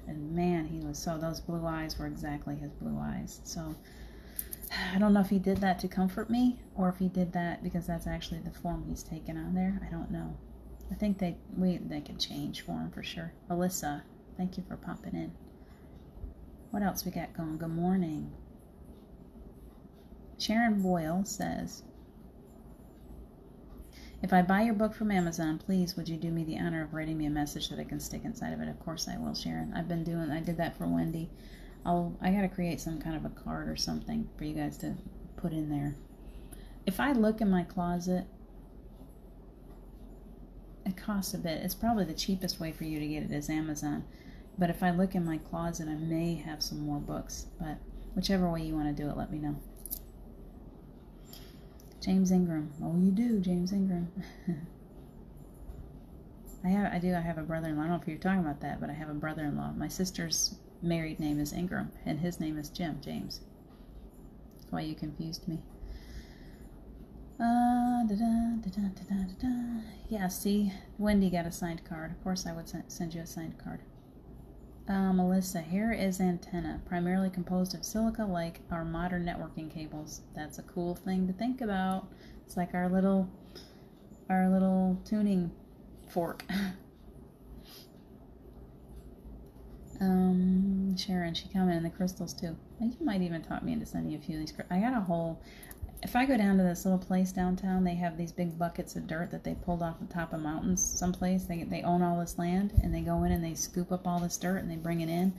and man, he was so. Those blue eyes were exactly his blue eyes. So I don't know if he did that to comfort me or if he did that because that's actually the form he's taken on there. I don't know. I think they we they can change form for sure. Alyssa, thank you for popping in. What else we got going? Good morning. Sharon Boyle says, if I buy your book from Amazon, please would you do me the honor of writing me a message that I can stick inside of it? Of course I will, Sharon. I've been doing I did that for Wendy. I'll I gotta create some kind of a card or something for you guys to put in there. If I look in my closet, it costs a bit. It's probably the cheapest way for you to get it is Amazon. But if I look in my closet, I may have some more books. But whichever way you want to do it, let me know. James Ingram. Oh, you do, James Ingram. I have, I do. I have a brother-in-law. I don't know if you're talking about that, but I have a brother-in-law. My sister's married name is Ingram, and his name is Jim James. That's why you confused me. Uh, da -da, da -da, da -da, da Yeah, see, Wendy got a signed card. Of course, I would send you a signed card. Uh, Melissa, here is antenna, primarily composed of silica like our modern networking cables. That's a cool thing to think about. It's like our little our little tuning fork. um, Sharon, she commented the crystals too. I think You might even talk me into sending a few of these. I got a whole if I go down to this little place downtown, they have these big buckets of dirt that they pulled off the top of mountains someplace. They, they own all this land and they go in and they scoop up all this dirt and they bring it in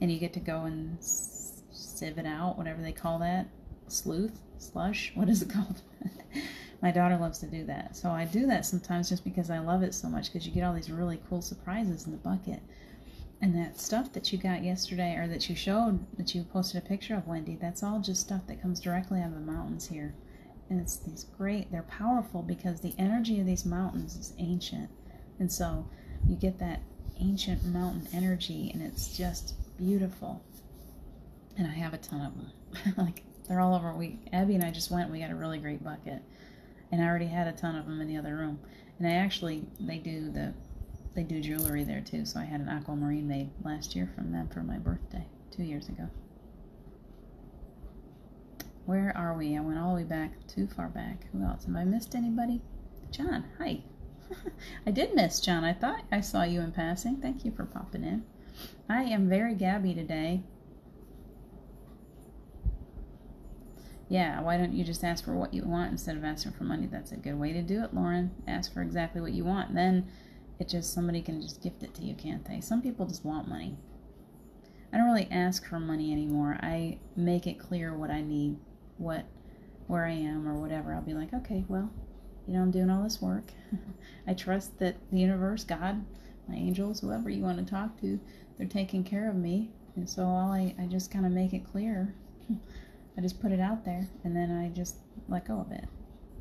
and you get to go and sieve it out, whatever they call that. Sleuth? Slush? What is it called? My daughter loves to do that. So I do that sometimes just because I love it so much because you get all these really cool surprises in the bucket. And that stuff that you got yesterday, or that you showed, that you posted a picture of, Wendy, that's all just stuff that comes directly out of the mountains here. And it's these great, they're powerful because the energy of these mountains is ancient. And so you get that ancient mountain energy, and it's just beautiful. And I have a ton of them. like, they're all over. We, Abby and I just went, we got a really great bucket. And I already had a ton of them in the other room. And I actually, they do the they do jewelry there too, so I had an aquamarine made last year from them for my birthday, two years ago. Where are we? I went all the way back, too far back. Who else? Have I missed anybody? John, hi. I did miss John. I thought I saw you in passing. Thank you for popping in. I am very gabby today. Yeah, why don't you just ask for what you want instead of asking for money? That's a good way to do it, Lauren. Ask for exactly what you want. Then it just somebody can just gift it to you, can't they? Some people just want money. I don't really ask for money anymore. I make it clear what I need, what where I am or whatever. I'll be like, okay, well, you know, I'm doing all this work. I trust that the universe, God, my angels, whoever you want to talk to, they're taking care of me. And so all I, I just kind of make it clear. I just put it out there and then I just let go of it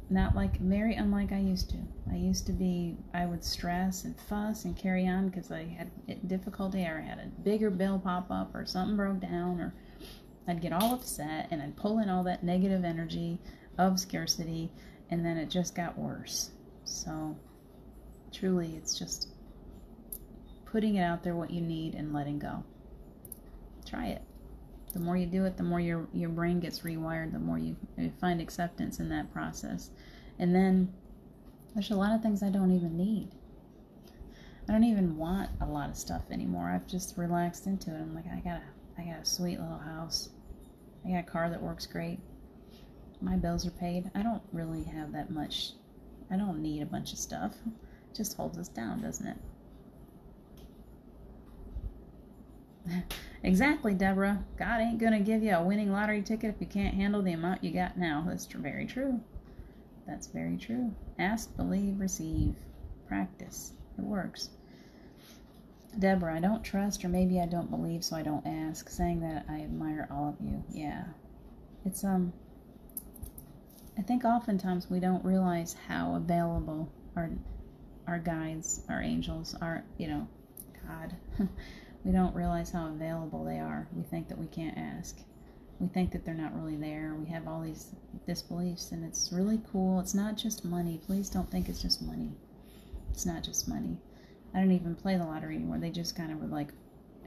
not like very unlike I used to. I used to be I would stress and fuss and carry on because I had difficulty or I had a bigger bill pop up or something broke down or I'd get all upset and I'd pull in all that negative energy of scarcity and then it just got worse. So truly it's just putting it out there what you need and letting go. Try it the more you do it, the more your your brain gets rewired, the more you, you find acceptance in that process. And then there's a lot of things I don't even need. I don't even want a lot of stuff anymore. I've just relaxed into it. I'm like, I got a I got a sweet little house. I got a car that works great. My bills are paid. I don't really have that much. I don't need a bunch of stuff. It just holds us down, doesn't it? Exactly, Deborah. God ain't going to give you a winning lottery ticket if you can't handle the amount you got now. That's very true. That's very true. Ask, believe, receive. Practice. It works. Deborah, I don't trust, or maybe I don't believe, so I don't ask. Saying that, I admire all of you. Yeah. It's, um, I think oftentimes we don't realize how available our, our guides, our angels, our, you know, God. We don't realize how available they are. We think that we can't ask. We think that they're not really there. We have all these disbeliefs, and it's really cool. It's not just money. Please don't think it's just money. It's not just money. I don't even play the lottery anymore. They just kind of were like,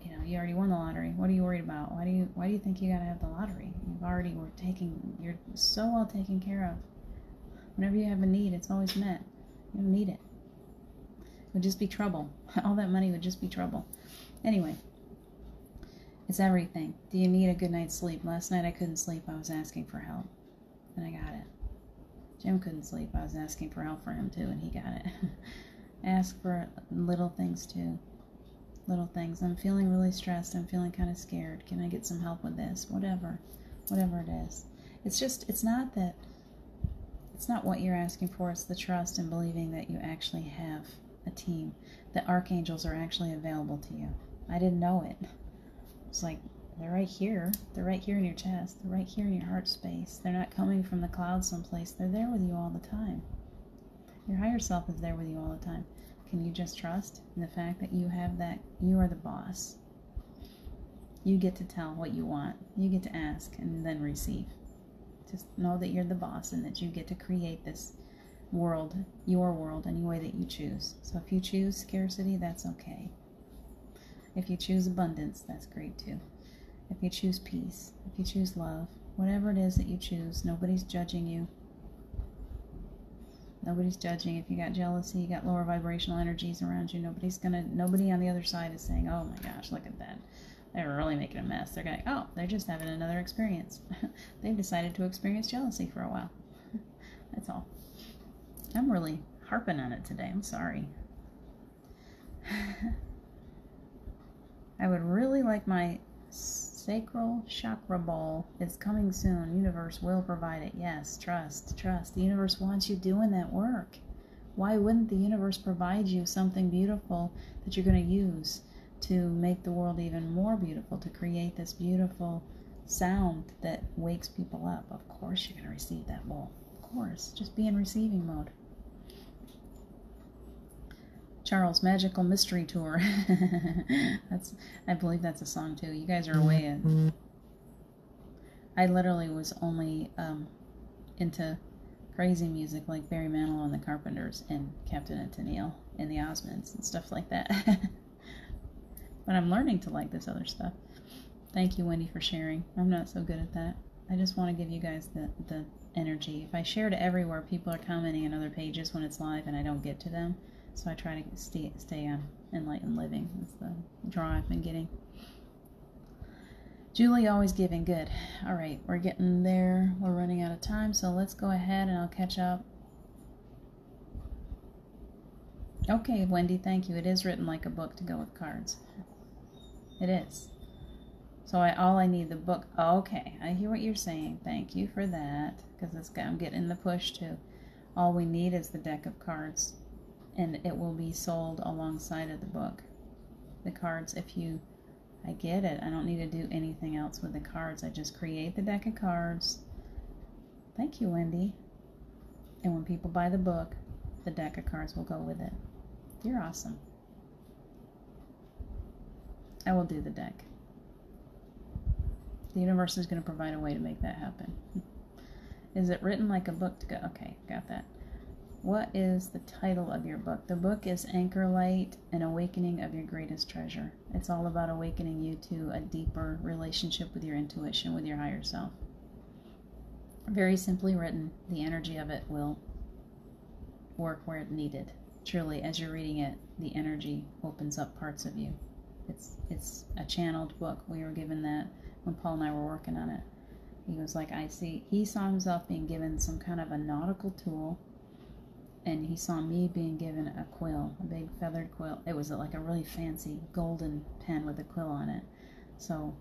you know, you already won the lottery. What are you worried about? Why do you why do you think you gotta have the lottery? You've already were taking you're so well taken care of. Whenever you have a need, it's always met. You don't need it. It would just be trouble. All that money would just be trouble. Anyway, it's everything. Do you need a good night's sleep? Last night I couldn't sleep. I was asking for help, and I got it. Jim couldn't sleep. I was asking for help for him too, and he got it. Ask for little things too. Little things. I'm feeling really stressed. I'm feeling kind of scared. Can I get some help with this? Whatever. Whatever it is. It's just, it's not that, it's not what you're asking for. It's the trust and believing that you actually have a team, that archangels are actually available to you. I didn't know it. It's like, they're right here. They're right here in your chest. They're right here in your heart space. They're not coming from the clouds someplace. They're there with you all the time. Your higher self is there with you all the time. Can you just trust in the fact that you have that? You are the boss. You get to tell what you want. You get to ask and then receive. Just know that you're the boss and that you get to create this world, your world, any way that you choose. So if you choose scarcity, that's okay. If you choose abundance, that's great too. If you choose peace, if you choose love, whatever it is that you choose, nobody's judging you. Nobody's judging. If you got jealousy, you got lower vibrational energies around you, nobody's gonna nobody on the other side is saying, Oh my gosh, look at that. They're really making a mess. They're going, Oh, they're just having another experience. They've decided to experience jealousy for a while. That's all. I'm really harping on it today. I'm sorry. I would really like my sacral chakra ball It's coming soon. Universe will provide it. Yes, trust, trust. The universe wants you doing that work. Why wouldn't the universe provide you something beautiful that you're going to use to make the world even more beautiful, to create this beautiful sound that wakes people up? Of course, you're going to receive that ball. Of course, just be in receiving mode. Charles Magical Mystery Tour. that's I believe that's a song too. You guys are way in. I literally was only um, into crazy music like Barry Manilow and the Carpenters and Captain and Tennille and the Osmonds and stuff like that. but I'm learning to like this other stuff. Thank you, Wendy, for sharing. I'm not so good at that. I just want to give you guys the, the energy. If I share it everywhere, people are commenting on other pages when it's live and I don't get to them. So I try to stay, stay um, on enlightened living. That's the draw I've been getting. Julie, always giving. Good. All right, we're getting there. We're running out of time, so let's go ahead and I'll catch up. Okay, Wendy, thank you. It is written like a book to go with cards. It is. So I all I need the book. Okay, I hear what you're saying. Thank you for that, because I'm getting the push too. All we need is the deck of cards and it will be sold alongside of the book. The cards, if you, I get it, I don't need to do anything else with the cards. I just create the deck of cards. Thank you, Wendy. And when people buy the book, the deck of cards will go with it. You're awesome. I will do the deck. The universe is going to provide a way to make that happen. Is it written like a book to go? Okay, got that. What is the title of your book? The book is Anchor Light An Awakening of Your Greatest Treasure. It's all about awakening you to a deeper relationship with your intuition, with your higher self. Very simply written, the energy of it will work where it needed. Truly, as you're reading it, the energy opens up parts of you. It's it's a channeled book. We were given that when Paul and I were working on it. He was like, I see. He saw himself being given some kind of a nautical tool and he saw me being given a quill, a big feathered quill. It was like a really fancy golden pen with a quill on it. So,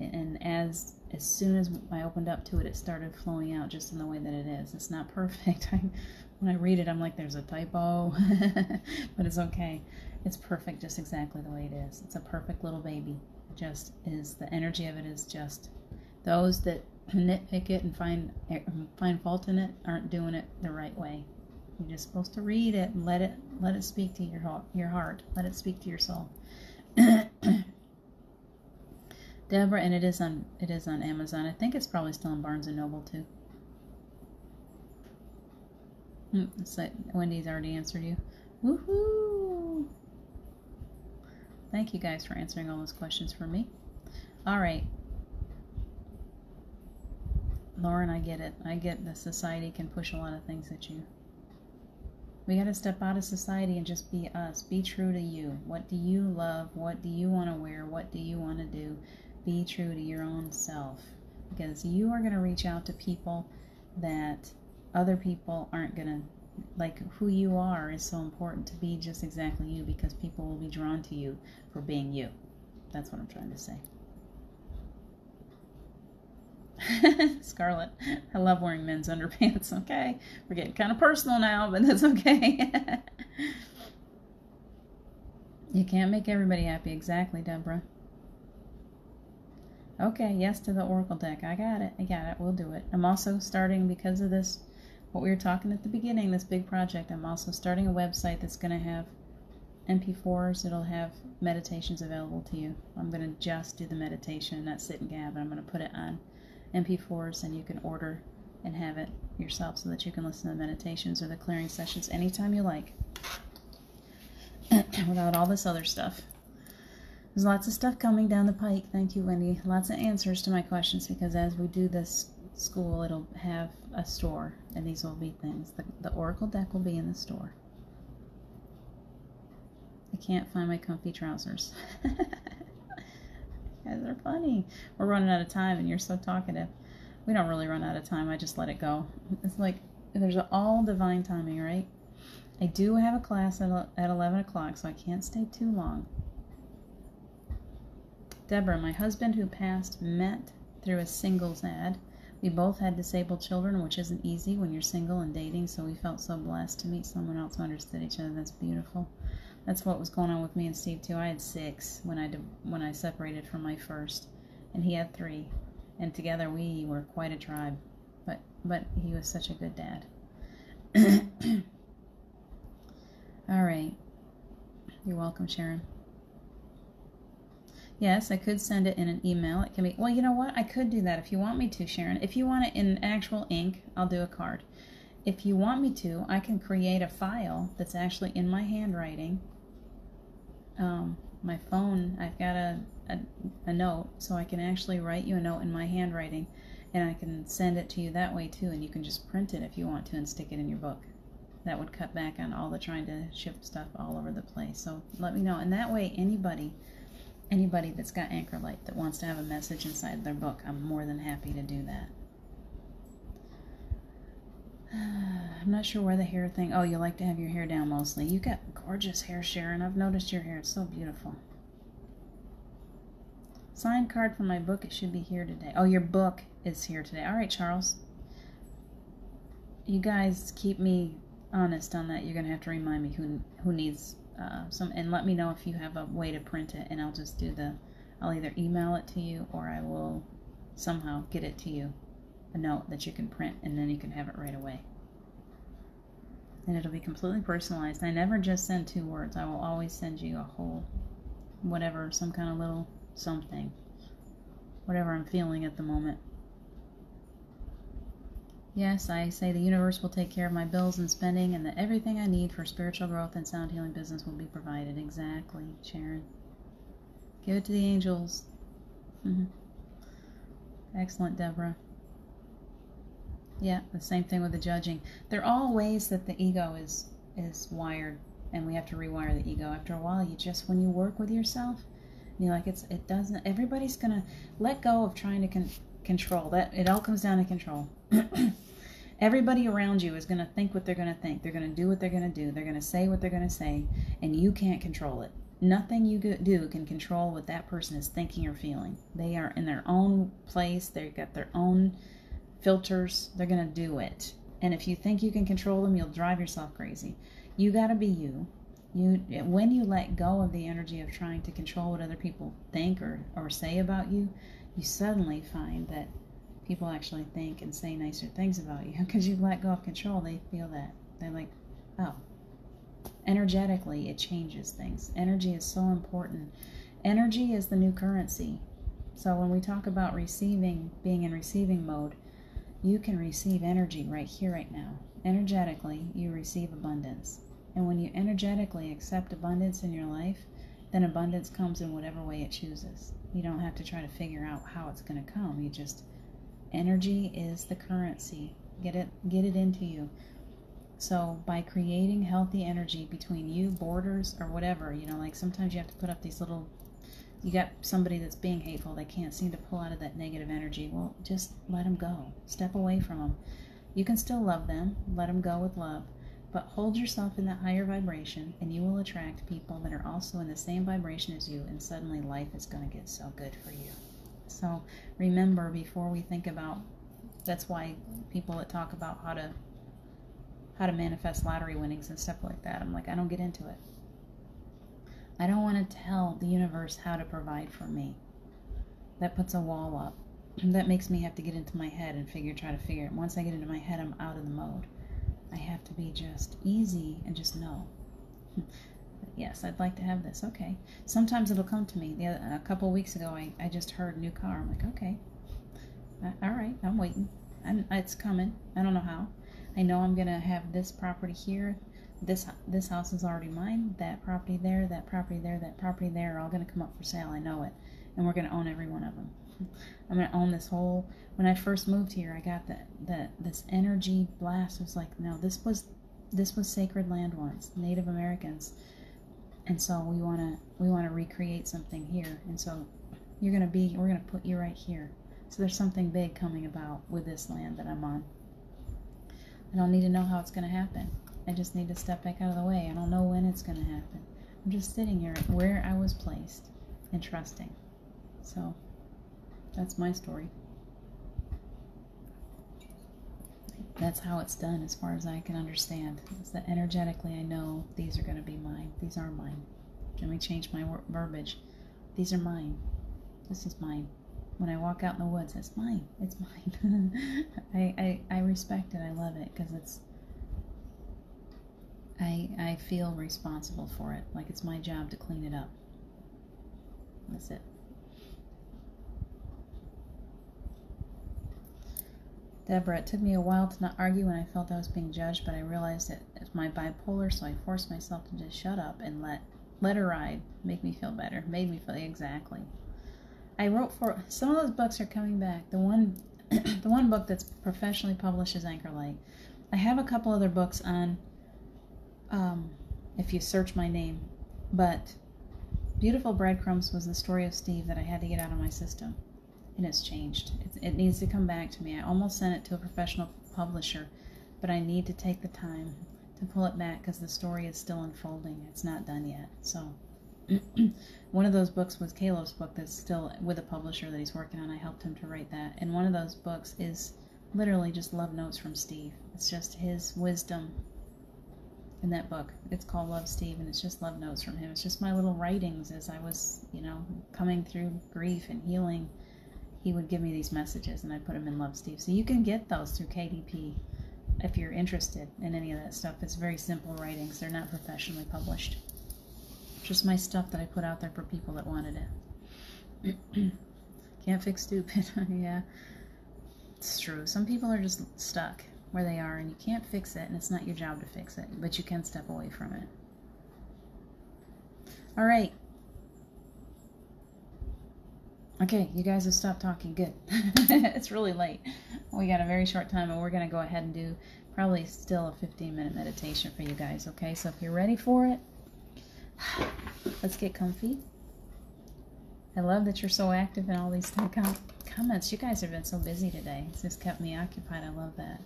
and as as soon as I opened up to it, it started flowing out just in the way that it is. It's not perfect. I, when I read it, I'm like, there's a typo, but it's okay. It's perfect just exactly the way it is. It's a perfect little baby. It just is. The energy of it is just those that nitpick it and find er, find fault in it aren't doing it the right way. You're just supposed to read it and let it let it speak to your heart, your heart. Let it speak to your soul. Deborah, and it is on it is on Amazon. I think it's probably still in Barnes and Noble too. Hmm, Wendy's already answered you. Woohoo! Thank you guys for answering all those questions for me. All right. Lauren, I get it. I get the society can push a lot of things at you. We got to step out of society and just be us. Be true to you. What do you love? What do you want to wear? What do you want to do? Be true to your own self. Because you are going to reach out to people that other people aren't going to like who you are is so important to be just exactly you because people will be drawn to you for being you. That's what I'm trying to say. Scarlet, I love wearing men's underpants. Okay, we're getting kind of personal now, but that's okay. you can't make everybody happy. Exactly, Deborah. Okay, yes to the Oracle deck. I got it. I got it. We'll do it. I'm also starting because of this, what we were talking at the beginning, this big project. I'm also starting a website that's going to have MP4s. It'll have meditations available to you. I'm going to just do the meditation, not sit and gab, I'm going to put it on MP4s and you can order and have it yourself so that you can listen to the meditations or the clearing sessions anytime you like without all this other stuff. There's lots of stuff coming down the pike. Thank you, Wendy. Lots of answers to my questions because as we do this school, it'll have a store and these will be things. The, the Oracle deck will be in the store. I can't find my comfy trousers. guys are funny. We're running out of time and you're so talkative. We don't really run out of time. I just let it go. It's like there's all divine timing, right? I do have a class at, at 11 o'clock, so I can't stay too long. Deborah, my husband who passed, met through a singles ad. We both had disabled children, which isn't easy when you're single and dating, so we felt so blessed to meet someone else who understood each other. That's beautiful. That's what was going on with me and Steve too. I had six when I when I separated from my first, and he had three, and together we were quite a tribe. But but he was such a good dad. All right. You're welcome, Sharon. Yes, I could send it in an email. It can be, well, you know what? I could do that if you want me to, Sharon. If you want it in actual ink, I'll do a card. If you want me to, I can create a file that's actually in my handwriting um, my phone, I've got a, a, a note, so I can actually write you a note in my handwriting, and I can send it to you that way too, and you can just print it if you want to and stick it in your book. That would cut back on all the trying to ship stuff all over the place. So let me know, and that way anybody, anybody that's got Anchor Light that wants to have a message inside their book, I'm more than happy to do that. I'm not sure where the hair thing. Oh, you like to have your hair down mostly. You got gorgeous hair, Sharon. I've noticed your hair. It's so beautiful. Signed card from my book. It should be here today. Oh, your book is here today. All right, Charles. You guys keep me honest on that. You're gonna have to remind me who who needs uh, some, and let me know if you have a way to print it, and I'll just do the. I'll either email it to you or I will somehow get it to you note that you can print and then you can have it right away. And it'll be completely personalized. I never just send two words. I will always send you a whole whatever, some kind of little something. Whatever I'm feeling at the moment. Yes, I say the universe will take care of my bills and spending, and that everything I need for spiritual growth and sound healing business will be provided. Exactly, Sharon. Give it to the angels. Mm-hmm. Excellent, Deborah. Yeah, the same thing with the judging. They're all ways that the ego is is wired, and we have to rewire the ego. After a while, you just when you work with yourself, you're like it's it doesn't. Everybody's gonna let go of trying to con- control. That it all comes down to control. Everybody around you is going to think what they're going to think. They're going to do what they're going to do. They're going to say what they're going to say, and you can't control it. Nothing you do can control what that person is thinking or feeling. They are in their own place. They've got their own filters, they're going to do it. And if you think you can control them, you'll drive yourself crazy. You got to be you. You when you let go of the energy of trying to control what other people think or, or say about you, you suddenly find that people actually think and say nicer things about you because you let go of control. They feel that. They're like, "Oh, energetically it changes things. Energy is so important. Energy is the new currency. So when we talk about receiving, being in receiving mode, you can receive energy right here, right now. Energetically, you receive abundance. And when you energetically accept abundance in your life, then abundance comes in whatever way it chooses. You don't have to try to figure out how it's going to come. You just energy is the currency. Get it get it into you. So by creating healthy energy between you, borders, or whatever, you know, like sometimes you have to put up these little you got somebody that's being hateful, they can't seem to pull out of that negative energy. Well, just let them go. Step away from them. You can still love them, let them go with love, but hold yourself in that higher vibration, and you will attract people that are also in the same vibration as you, and suddenly life is going to get so good for you. So remember, before we think about that's why people that talk about how to how to manifest lottery winnings and stuff like that, I'm like, I don't get into it. I don't want to tell the universe how to provide for me. That puts a wall up. That makes me have to get into my head and figure, try to figure it. Once I get into my head, I'm out of the mode. I have to be just easy and just know. yes, I'd like to have this. Okay. Sometimes it'll come to me. The other, a couple weeks ago, I, I just heard new car. I'm like, okay. Uh, all right, I'm waiting. I'm, it's coming. I don't know how. I know I'm gonna have this property here, this this house is already mine. That property there, that property there, that property there are all going to come up for sale. I know it, and we're going to own every one of them. I'm going to own this whole. When I first moved here, I got that that this energy blast. It was like, no, this was this was sacred land once, Native Americans, and so we want to we want to recreate something here. And so you're going to be we're going to put you right here. So there's something big coming about with this land that I'm on. I don't need to know how it's going to happen. I just need to step back out of the way. I don't know when it's going to happen. I'm just sitting here where I was placed and trusting. So that's my story. That's how it's done as far as I can understand. Is that energetically I know these are going to be mine. These are mine. Let me change my verbiage. These are mine. This is mine. When I walk out in the woods, it's mine. It's mine. I, I, I respect it. I love it because it's I, I feel responsible for it, like it's my job to clean it up. That's it. Deborah, it took me a while to not argue when I felt I was being judged, but I realized that it's my bipolar, so I forced myself to just shut up and let let her ride. Make me feel better. Made me feel exactly. I wrote for some of those books are coming back. The one the one book that's professionally published is Anchor Light. I have a couple other books on um, if you search my name. But Beautiful Breadcrumbs was the story of Steve that I had to get out of my system. And it's changed. It, it needs to come back to me. I almost sent it to a professional publisher, but I need to take the time to pull it back because the story is still unfolding. It's not done yet. So, one of those books was Caleb's book that's still with a publisher that he's working on. I helped him to write that. And one of those books is literally just love notes from Steve. It's just his wisdom in that book. It's called Love Steve, and it's just love notes from him. It's just my little writings as I was, you know, coming through grief and healing. He would give me these messages, and I put them in Love Steve. So you can get those through KDP if you're interested in any of that stuff. It's very simple writings. They're not professionally published. Just my stuff that I put out there for people that wanted it. Can't fix stupid. yeah, it's true. Some people are just stuck where they are and you can't fix it and it's not your job to fix it, but you can step away from it. All right. Okay, you guys have stopped talking. Good. it's really late. We got a very short time and we're going to go ahead and do probably still a 15 minute meditation for you guys. Okay, so if you're ready for it, let's get comfy. I love that you're so active in all these comments. You guys have been so busy today. It's just kept me occupied. I love that.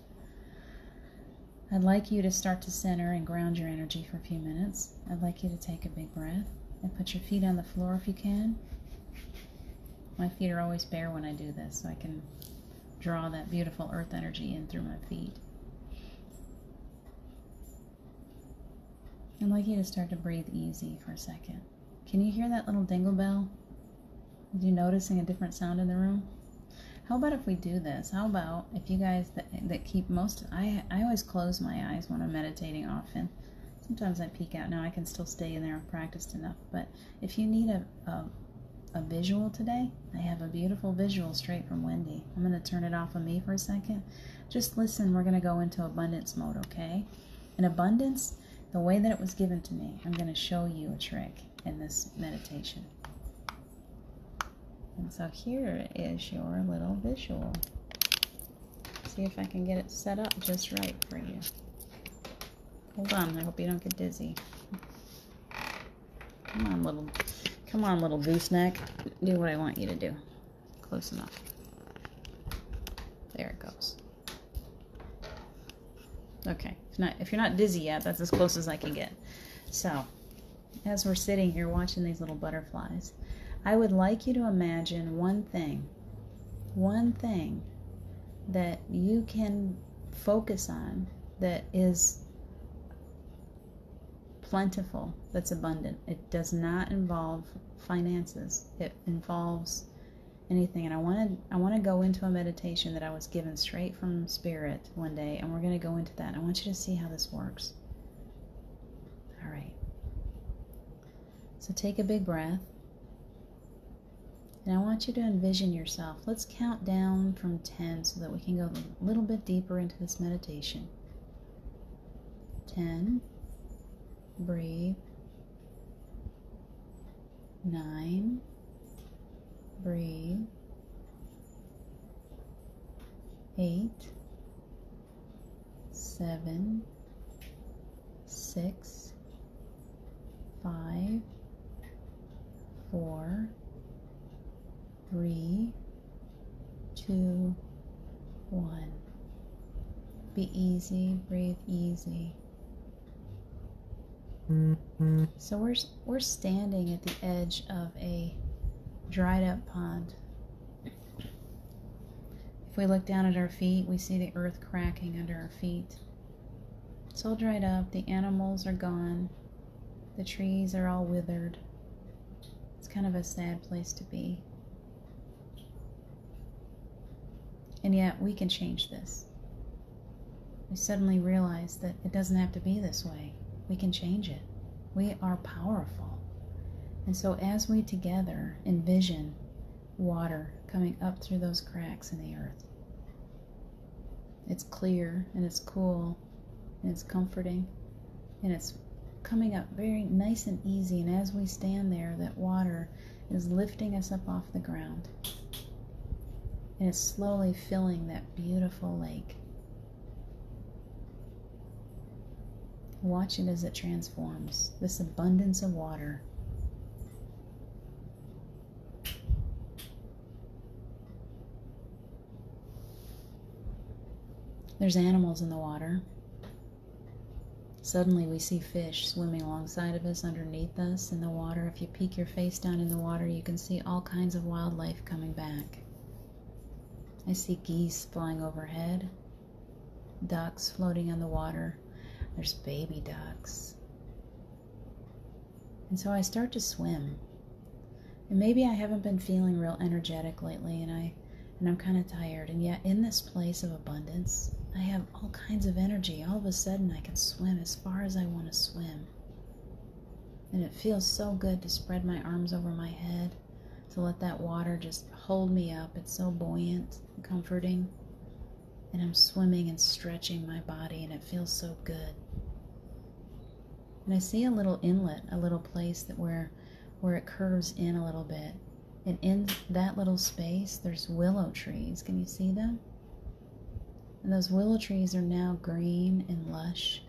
I'd like you to start to center and ground your energy for a few minutes. I'd like you to take a big breath and put your feet on the floor if you can. My feet are always bare when I do this, so I can draw that beautiful earth energy in through my feet. I'd like you to start to breathe easy for a second. Can you hear that little dingle bell? Are you noticing a different sound in the room? How about if we do this? How about if you guys that, that keep most, I, I always close my eyes when I'm meditating often. Sometimes I peek out. Now I can still stay in there. I've practiced enough. But if you need a, a, a visual today, I have a beautiful visual straight from Wendy. I'm going to turn it off of me for a second. Just listen. We're going to go into abundance mode, okay? In abundance, the way that it was given to me, I'm going to show you a trick in this meditation. And so here is your little visual. See if I can get it set up just right for you. Hold on, I hope you don't get dizzy. Come on, little, come on, little gooseneck. Do what I want you to do. Close enough. There it goes. Okay, if, not, if you're not dizzy yet, that's as close as I can get. So, as we're sitting here watching these little butterflies, I would like you to imagine one thing, one thing that you can focus on that is plentiful, that's abundant. It does not involve finances. It involves anything. And i want to i want to go into a meditation that i was given straight from spirit one day and we're going to go into that. I want you to see how this works. All right. So take a big breath and i want you to envision yourself. Let's count down from 10 so that we can go a little bit deeper into this meditation. 10 breathe. 9 breathe. Eight, seven, six, five, four, three, two, one. Be easy, breathe easy. So we're we're standing at the edge of a dried up pond. If we look down at our feet, we see the earth cracking under our feet. It's all dried up, the animals are gone, the trees are all withered. It's kind of a sad place to be. And yet, we can change this. We suddenly realize that it doesn't have to be this way. We can change it. We are powerful. And so, as we together envision water coming up through those cracks in the earth, it's clear and it's cool and it's comforting and it's coming up very nice and easy. And as we stand there, that water is lifting us up off the ground and it's slowly filling that beautiful lake. Watch it as it transforms this abundance of water There's animals in the water. Suddenly, we see fish swimming alongside of us, underneath us in the water. If you peek your face down in the water, you can see all kinds of wildlife coming back. I see geese flying overhead, ducks floating on the water. There's baby ducks. And so I start to swim. And maybe I haven't been feeling real energetic lately and I and I'm kind of tired. And yet in this place of abundance, I have all kinds of energy. All of a sudden, I can swim as far as I want to swim. And it feels so good to spread my arms over my head, to let that water just hold me up. It's so buoyant and comforting. And I'm swimming and stretching my body, and it feels so good. And I see a little inlet, a little place that where where it curves in a little bit. And in that little space, there's willow trees. Can you see them? And those willow trees are now green and lush,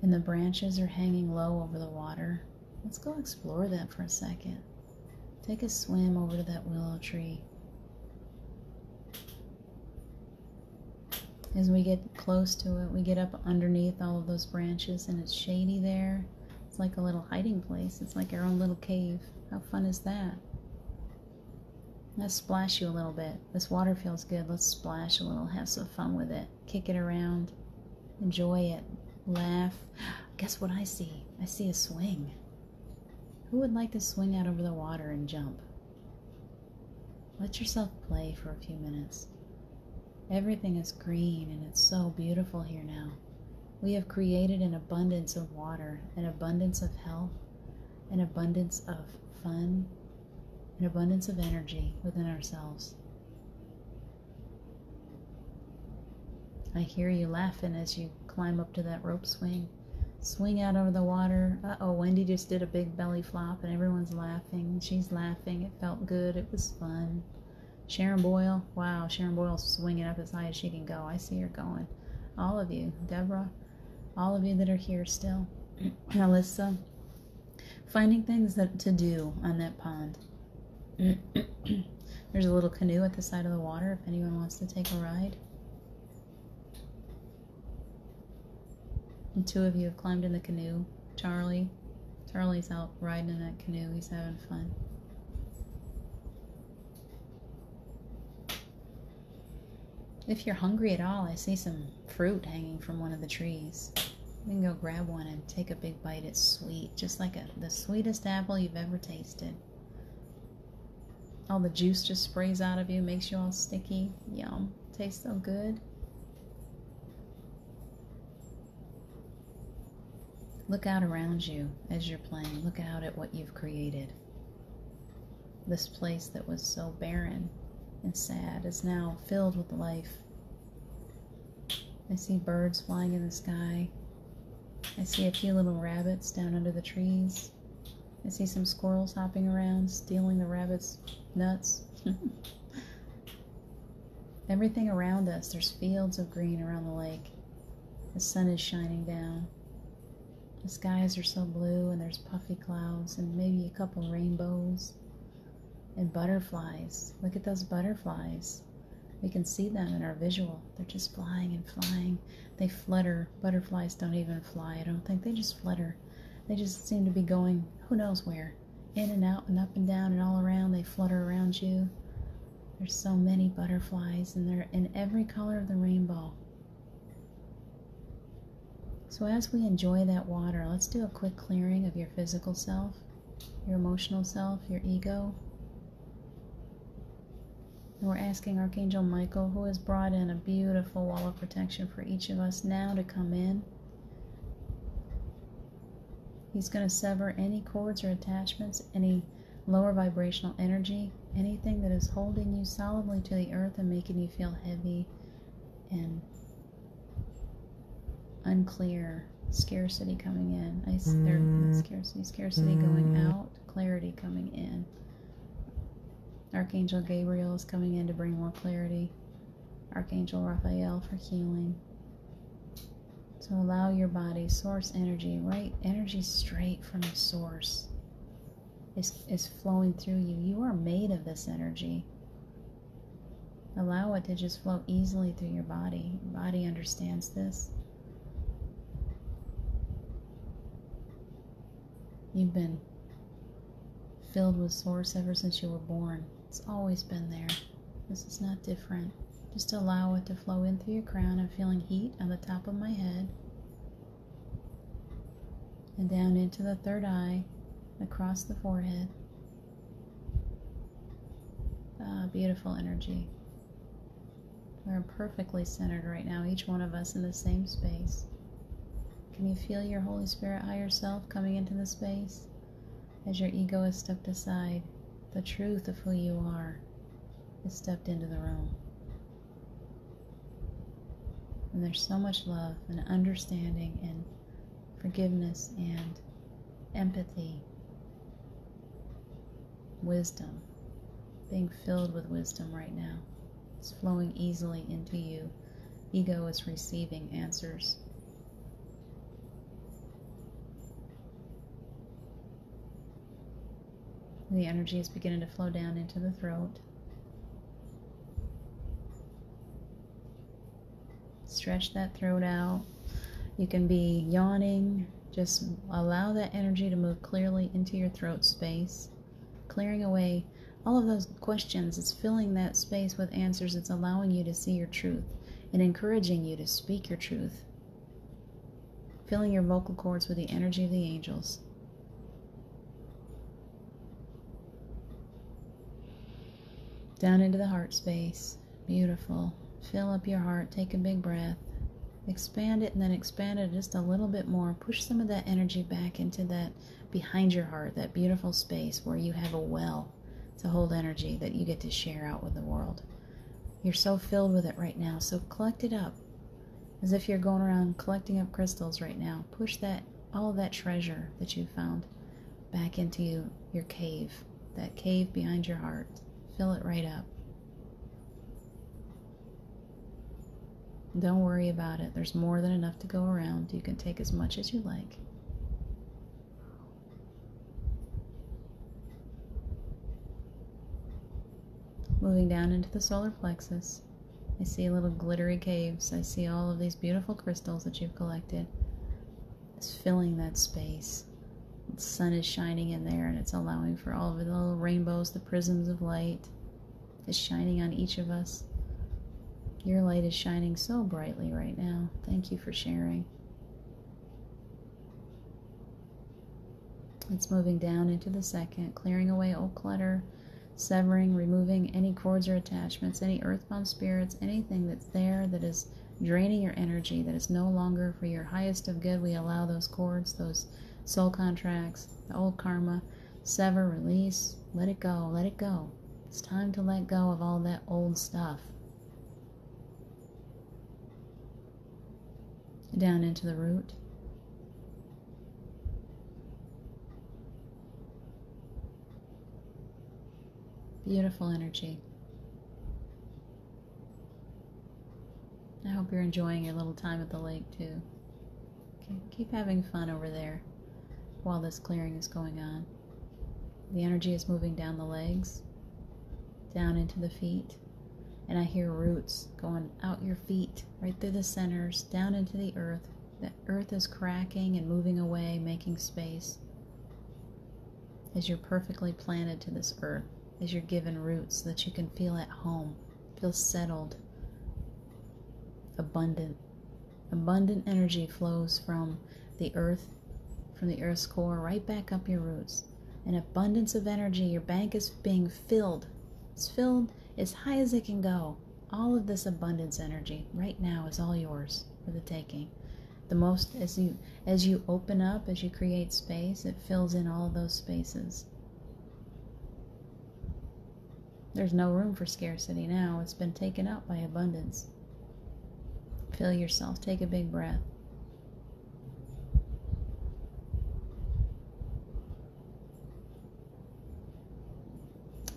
and the branches are hanging low over the water. Let's go explore that for a second. Take a swim over to that willow tree. As we get close to it, we get up underneath all of those branches, and it's shady there. It's like a little hiding place. It's like our own little cave. How fun is that? Let's splash you a little bit. This water feels good. Let's splash a little, have some fun with it. Kick it around, enjoy it, laugh. Guess what I see? I see a swing. Who would like to swing out over the water and jump? Let yourself play for a few minutes. Everything is green and it's so beautiful here now. We have created an abundance of water, an abundance of health, an abundance of fun, an abundance of energy within ourselves. I hear you laughing as you climb up to that rope swing. Swing out over the water. Uh oh, Wendy just did a big belly flop and everyone's laughing. She's laughing. It felt good. It was fun. Sharon Boyle. Wow, Sharon Boyle's swinging up as high as she can go. I see her going. All of you. Deborah. All of you that are here still. Alyssa. Finding things that to do on that pond. There's a little canoe at the side of the water if anyone wants to take a ride. And two of you have climbed in the canoe. Charlie. Charlie's out riding in that canoe. He's having fun. If you're hungry at all, I see some fruit hanging from one of the trees. You can go grab one and take a big bite. It's sweet, just like a, the sweetest apple you've ever tasted. All the juice just sprays out of you, makes you all sticky. Yum. Tastes so good. Look out around you as you're playing. Look out at what you've created. This place that was so barren and sad is now filled with life. I see birds flying in the sky. I see a few little rabbits down under the trees. I see some squirrels hopping around, stealing the rabbits' nuts. Everything around us, there's fields of green around the lake. The sun is shining down. The skies are so blue, and there's puffy clouds, and maybe a couple rainbows. And butterflies. Look at those butterflies. We can see them in our visual. They're just flying and flying. They flutter. Butterflies don't even fly, I don't think. They just flutter. They just seem to be going who knows where. In and out and up and down and all around. They flutter around you. There's so many butterflies, and they're in every color of the rainbow. So, as we enjoy that water, let's do a quick clearing of your physical self, your emotional self, your ego. And we're asking Archangel Michael, who has brought in a beautiful wall of protection for each of us now, to come in. He's going to sever any cords or attachments, any lower vibrational energy, anything that is holding you solidly to the earth and making you feel heavy and unclear, scarcity coming in. I there, mm. scarcity, scarcity going mm. out, clarity coming in. Archangel Gabriel is coming in to bring more clarity. Archangel Raphael for healing. So allow your body, source energy, right? Energy straight from the source is, is flowing through you. You are made of this energy. Allow it to just flow easily through your body. Your body understands this. You've been filled with source ever since you were born. It's always been there. This is not different. Just allow it to flow in through your crown. I'm feeling heat on the top of my head. And down into the third eye, across the forehead. Ah, beautiful energy. We're perfectly centered right now, each one of us in the same space. Can you feel your Holy Spirit higher self coming into the space? As your ego is stepped aside, the truth of who you are is stepped into the room. And there's so much love and understanding and forgiveness and empathy, wisdom, being filled with wisdom right now. It's flowing easily into you. Ego is receiving answers The energy is beginning to flow down into the throat. Stretch that throat out. You can be yawning. Just allow that energy to move clearly into your throat space, clearing away all of those questions. It's filling that space with answers. It's allowing you to see your truth and encouraging you to speak your truth. Filling your vocal cords with the energy of the angels. Down into the heart space. Beautiful. Fill up your heart. Take a big breath. Expand it and then expand it just a little bit more. Push some of that energy back into that behind your heart, that beautiful space where you have a well to hold energy that you get to share out with the world. You're so filled with it right now, so collect it up as if you're going around collecting up crystals right now. Push that, all of that treasure that you found back into you, your cave, that cave behind your heart. Fill it right up. Don't worry about it. There's more than enough to go around. You can take as much as you like. Moving down into the solar plexus, I see little glittery caves. I see all of these beautiful crystals that you've collected. It's filling that space. Sun is shining in there and it's allowing for all of the little rainbows, the prisms of light is shining on each of us. Your light is shining so brightly right now. Thank you for sharing. It's moving down into the second, clearing away old clutter, severing, removing any cords or attachments, any earthbound spirits, anything that's there that is draining your energy, that is no longer for your highest of good. We allow those cords, those soul contracts, the old karma, sever, release, let it go, let it go. It's time to let go of all that old stuff. Down into the root. Beautiful energy. I hope you're enjoying your little time at the lake too. Okay, keep having fun over there while this clearing is going on. The energy is moving down the legs, down into the feet, and I hear roots going out your feet, right through the centers, down into the earth. The earth is cracking and moving away, making space as you're perfectly planted to this earth as you're given roots so that you can feel at home, feel settled, abundant. Abundant energy flows from the earth, from the earth's core, right back up your roots. An abundance of energy. Your bank is being filled. It's filled as high as it can go. All of this abundance energy right now is all yours for the taking. The most as you as you open up, as you create space, it fills in all those spaces. There's no room for scarcity now. It's been taken up by abundance. Feel yourself. Take a big breath.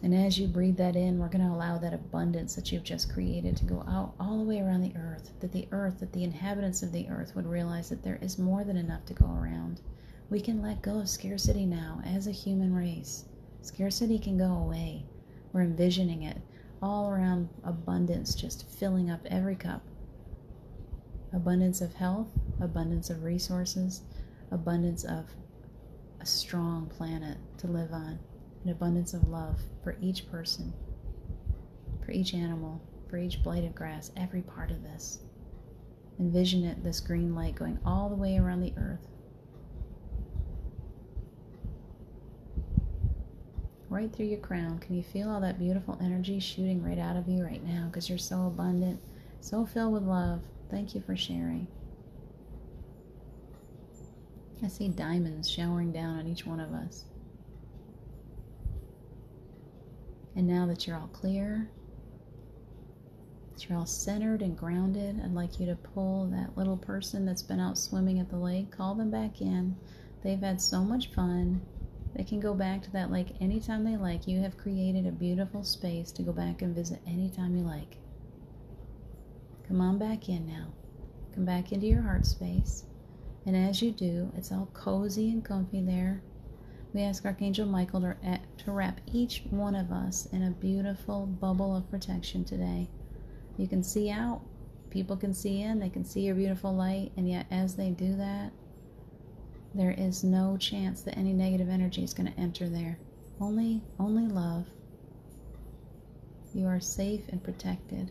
And as you breathe that in, we're going to allow that abundance that you've just created to go out all the way around the earth. That the earth, that the inhabitants of the earth would realize that there is more than enough to go around. We can let go of scarcity now as a human race. Scarcity can go away. We're envisioning it all around abundance, just filling up every cup. Abundance of health, abundance of resources, abundance of a strong planet to live on, an abundance of love for each person, for each animal, for each blade of grass, every part of this. Envision it, this green light going all the way around the earth, right through your crown. Can you feel all that beautiful energy shooting right out of you right now because you're so abundant, so filled with love? Thank you for sharing. I see diamonds showering down on each one of us. And now that you're all clear, that you're all centered and grounded, I'd like you to pull that little person that's been out swimming at the lake, call them back in. They've had so much fun. They can go back to that lake anytime they like. You have created a beautiful space to go back and visit anytime you like. Come on back in now. Come back into your heart space. And as you do, it's all cozy and comfy there. We ask Archangel Michael to, eh, to wrap each one of us in a beautiful bubble of protection today. You can see out, people can see in, they can see your beautiful light, and yet as they do that, there is no chance that any negative energy is going to enter there. Only, only love. You are safe and protected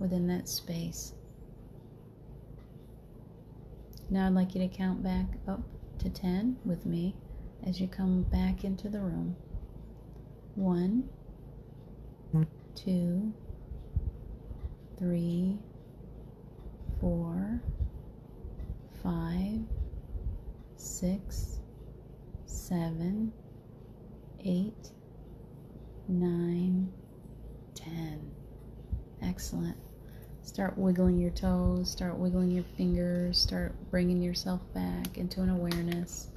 within that space. Now I'd like you to count back up to 10 with me as you come back into the room. One, two, three, four, five, six, seven, eight, nine, ten. Excellent. Start wiggling your toes, start wiggling your fingers, start bringing yourself back into an awareness.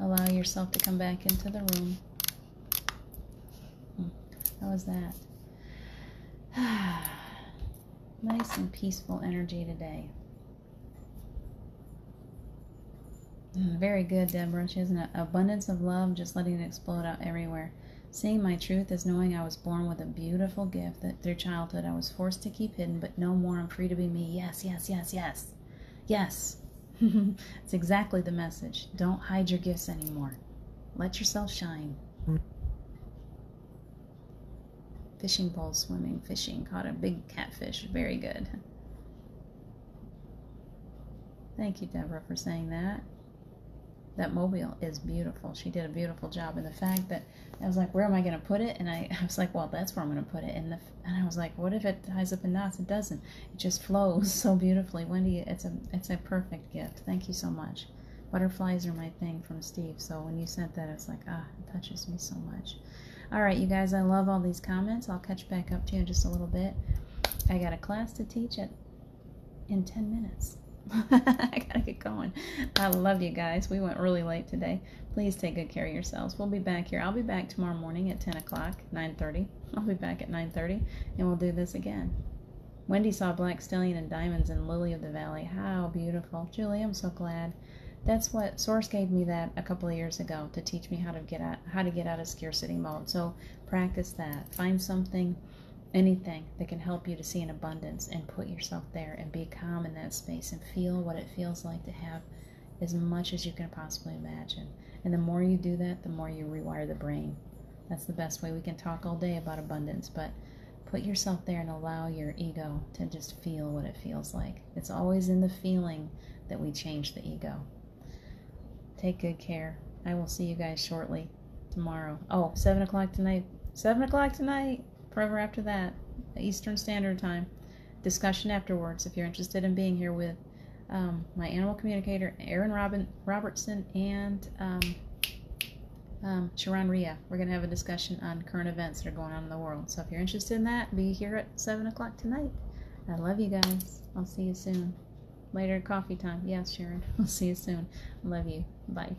Allow yourself to come back into the room. How was that? nice and peaceful energy today. Mm, very good, Deborah. She has an abundance of love, just letting it explode out everywhere. Seeing my truth is knowing I was born with a beautiful gift that through childhood I was forced to keep hidden, but no more. I'm free to be me. Yes, yes, yes, yes. Yes. it's exactly the message. Don't hide your gifts anymore. Let yourself shine. Fishing pole swimming, fishing. Caught a big catfish. Very good. Thank you, Deborah, for saying that that mobile is beautiful. She did a beautiful job. And the fact that I was like, where am I going to put it? And I, I was like, well, that's where I'm going to put it. And the and I was like, what if it ties up in knots? It doesn't. It just flows so beautifully. Wendy, it's a it's a perfect gift. Thank you so much. Butterflies are my thing from Steve. So when you sent that, it's like, ah, it touches me so much. All right, you guys, I love all these comments. I'll catch back up to you in just a little bit. I got a class to teach at in 10 minutes. I gotta get going. I love you guys. We went really late today. Please take good care of yourselves. We'll be back here. I'll be back tomorrow morning at 10 o'clock, 9.30. I'll be back at 9.30, and we'll do this again. Wendy saw Black Stallion and Diamonds and Lily of the Valley. How beautiful. Julie, I'm so glad. That's what Source gave me that a couple of years ago to teach me how to get out how to get out of scarcity mode. So practice that. Find something anything that can help you to see an abundance and put yourself there and be calm in that space and feel what it feels like to have as much as you can possibly imagine. And the more you do that, the more you rewire the brain. That's the best way. We can talk all day about abundance, but put yourself there and allow your ego to just feel what it feels like. It's always in the feeling that we change the ego. Take good care. I will see you guys shortly tomorrow. Oh, 7 o'clock tonight. 7 o'clock tonight forever after that, Eastern Standard Time. Discussion afterwards if you're interested in being here with um, my animal communicator, Aaron Robin Robertson, and um, um, Sharon Ria. We're going to have a discussion on current events that are going on in the world. So if you're interested in that, be here at 7 o'clock tonight. I love you guys. I'll see you soon. Later, coffee time. Yes, Sharon. I'll see you soon. Love you. Bye.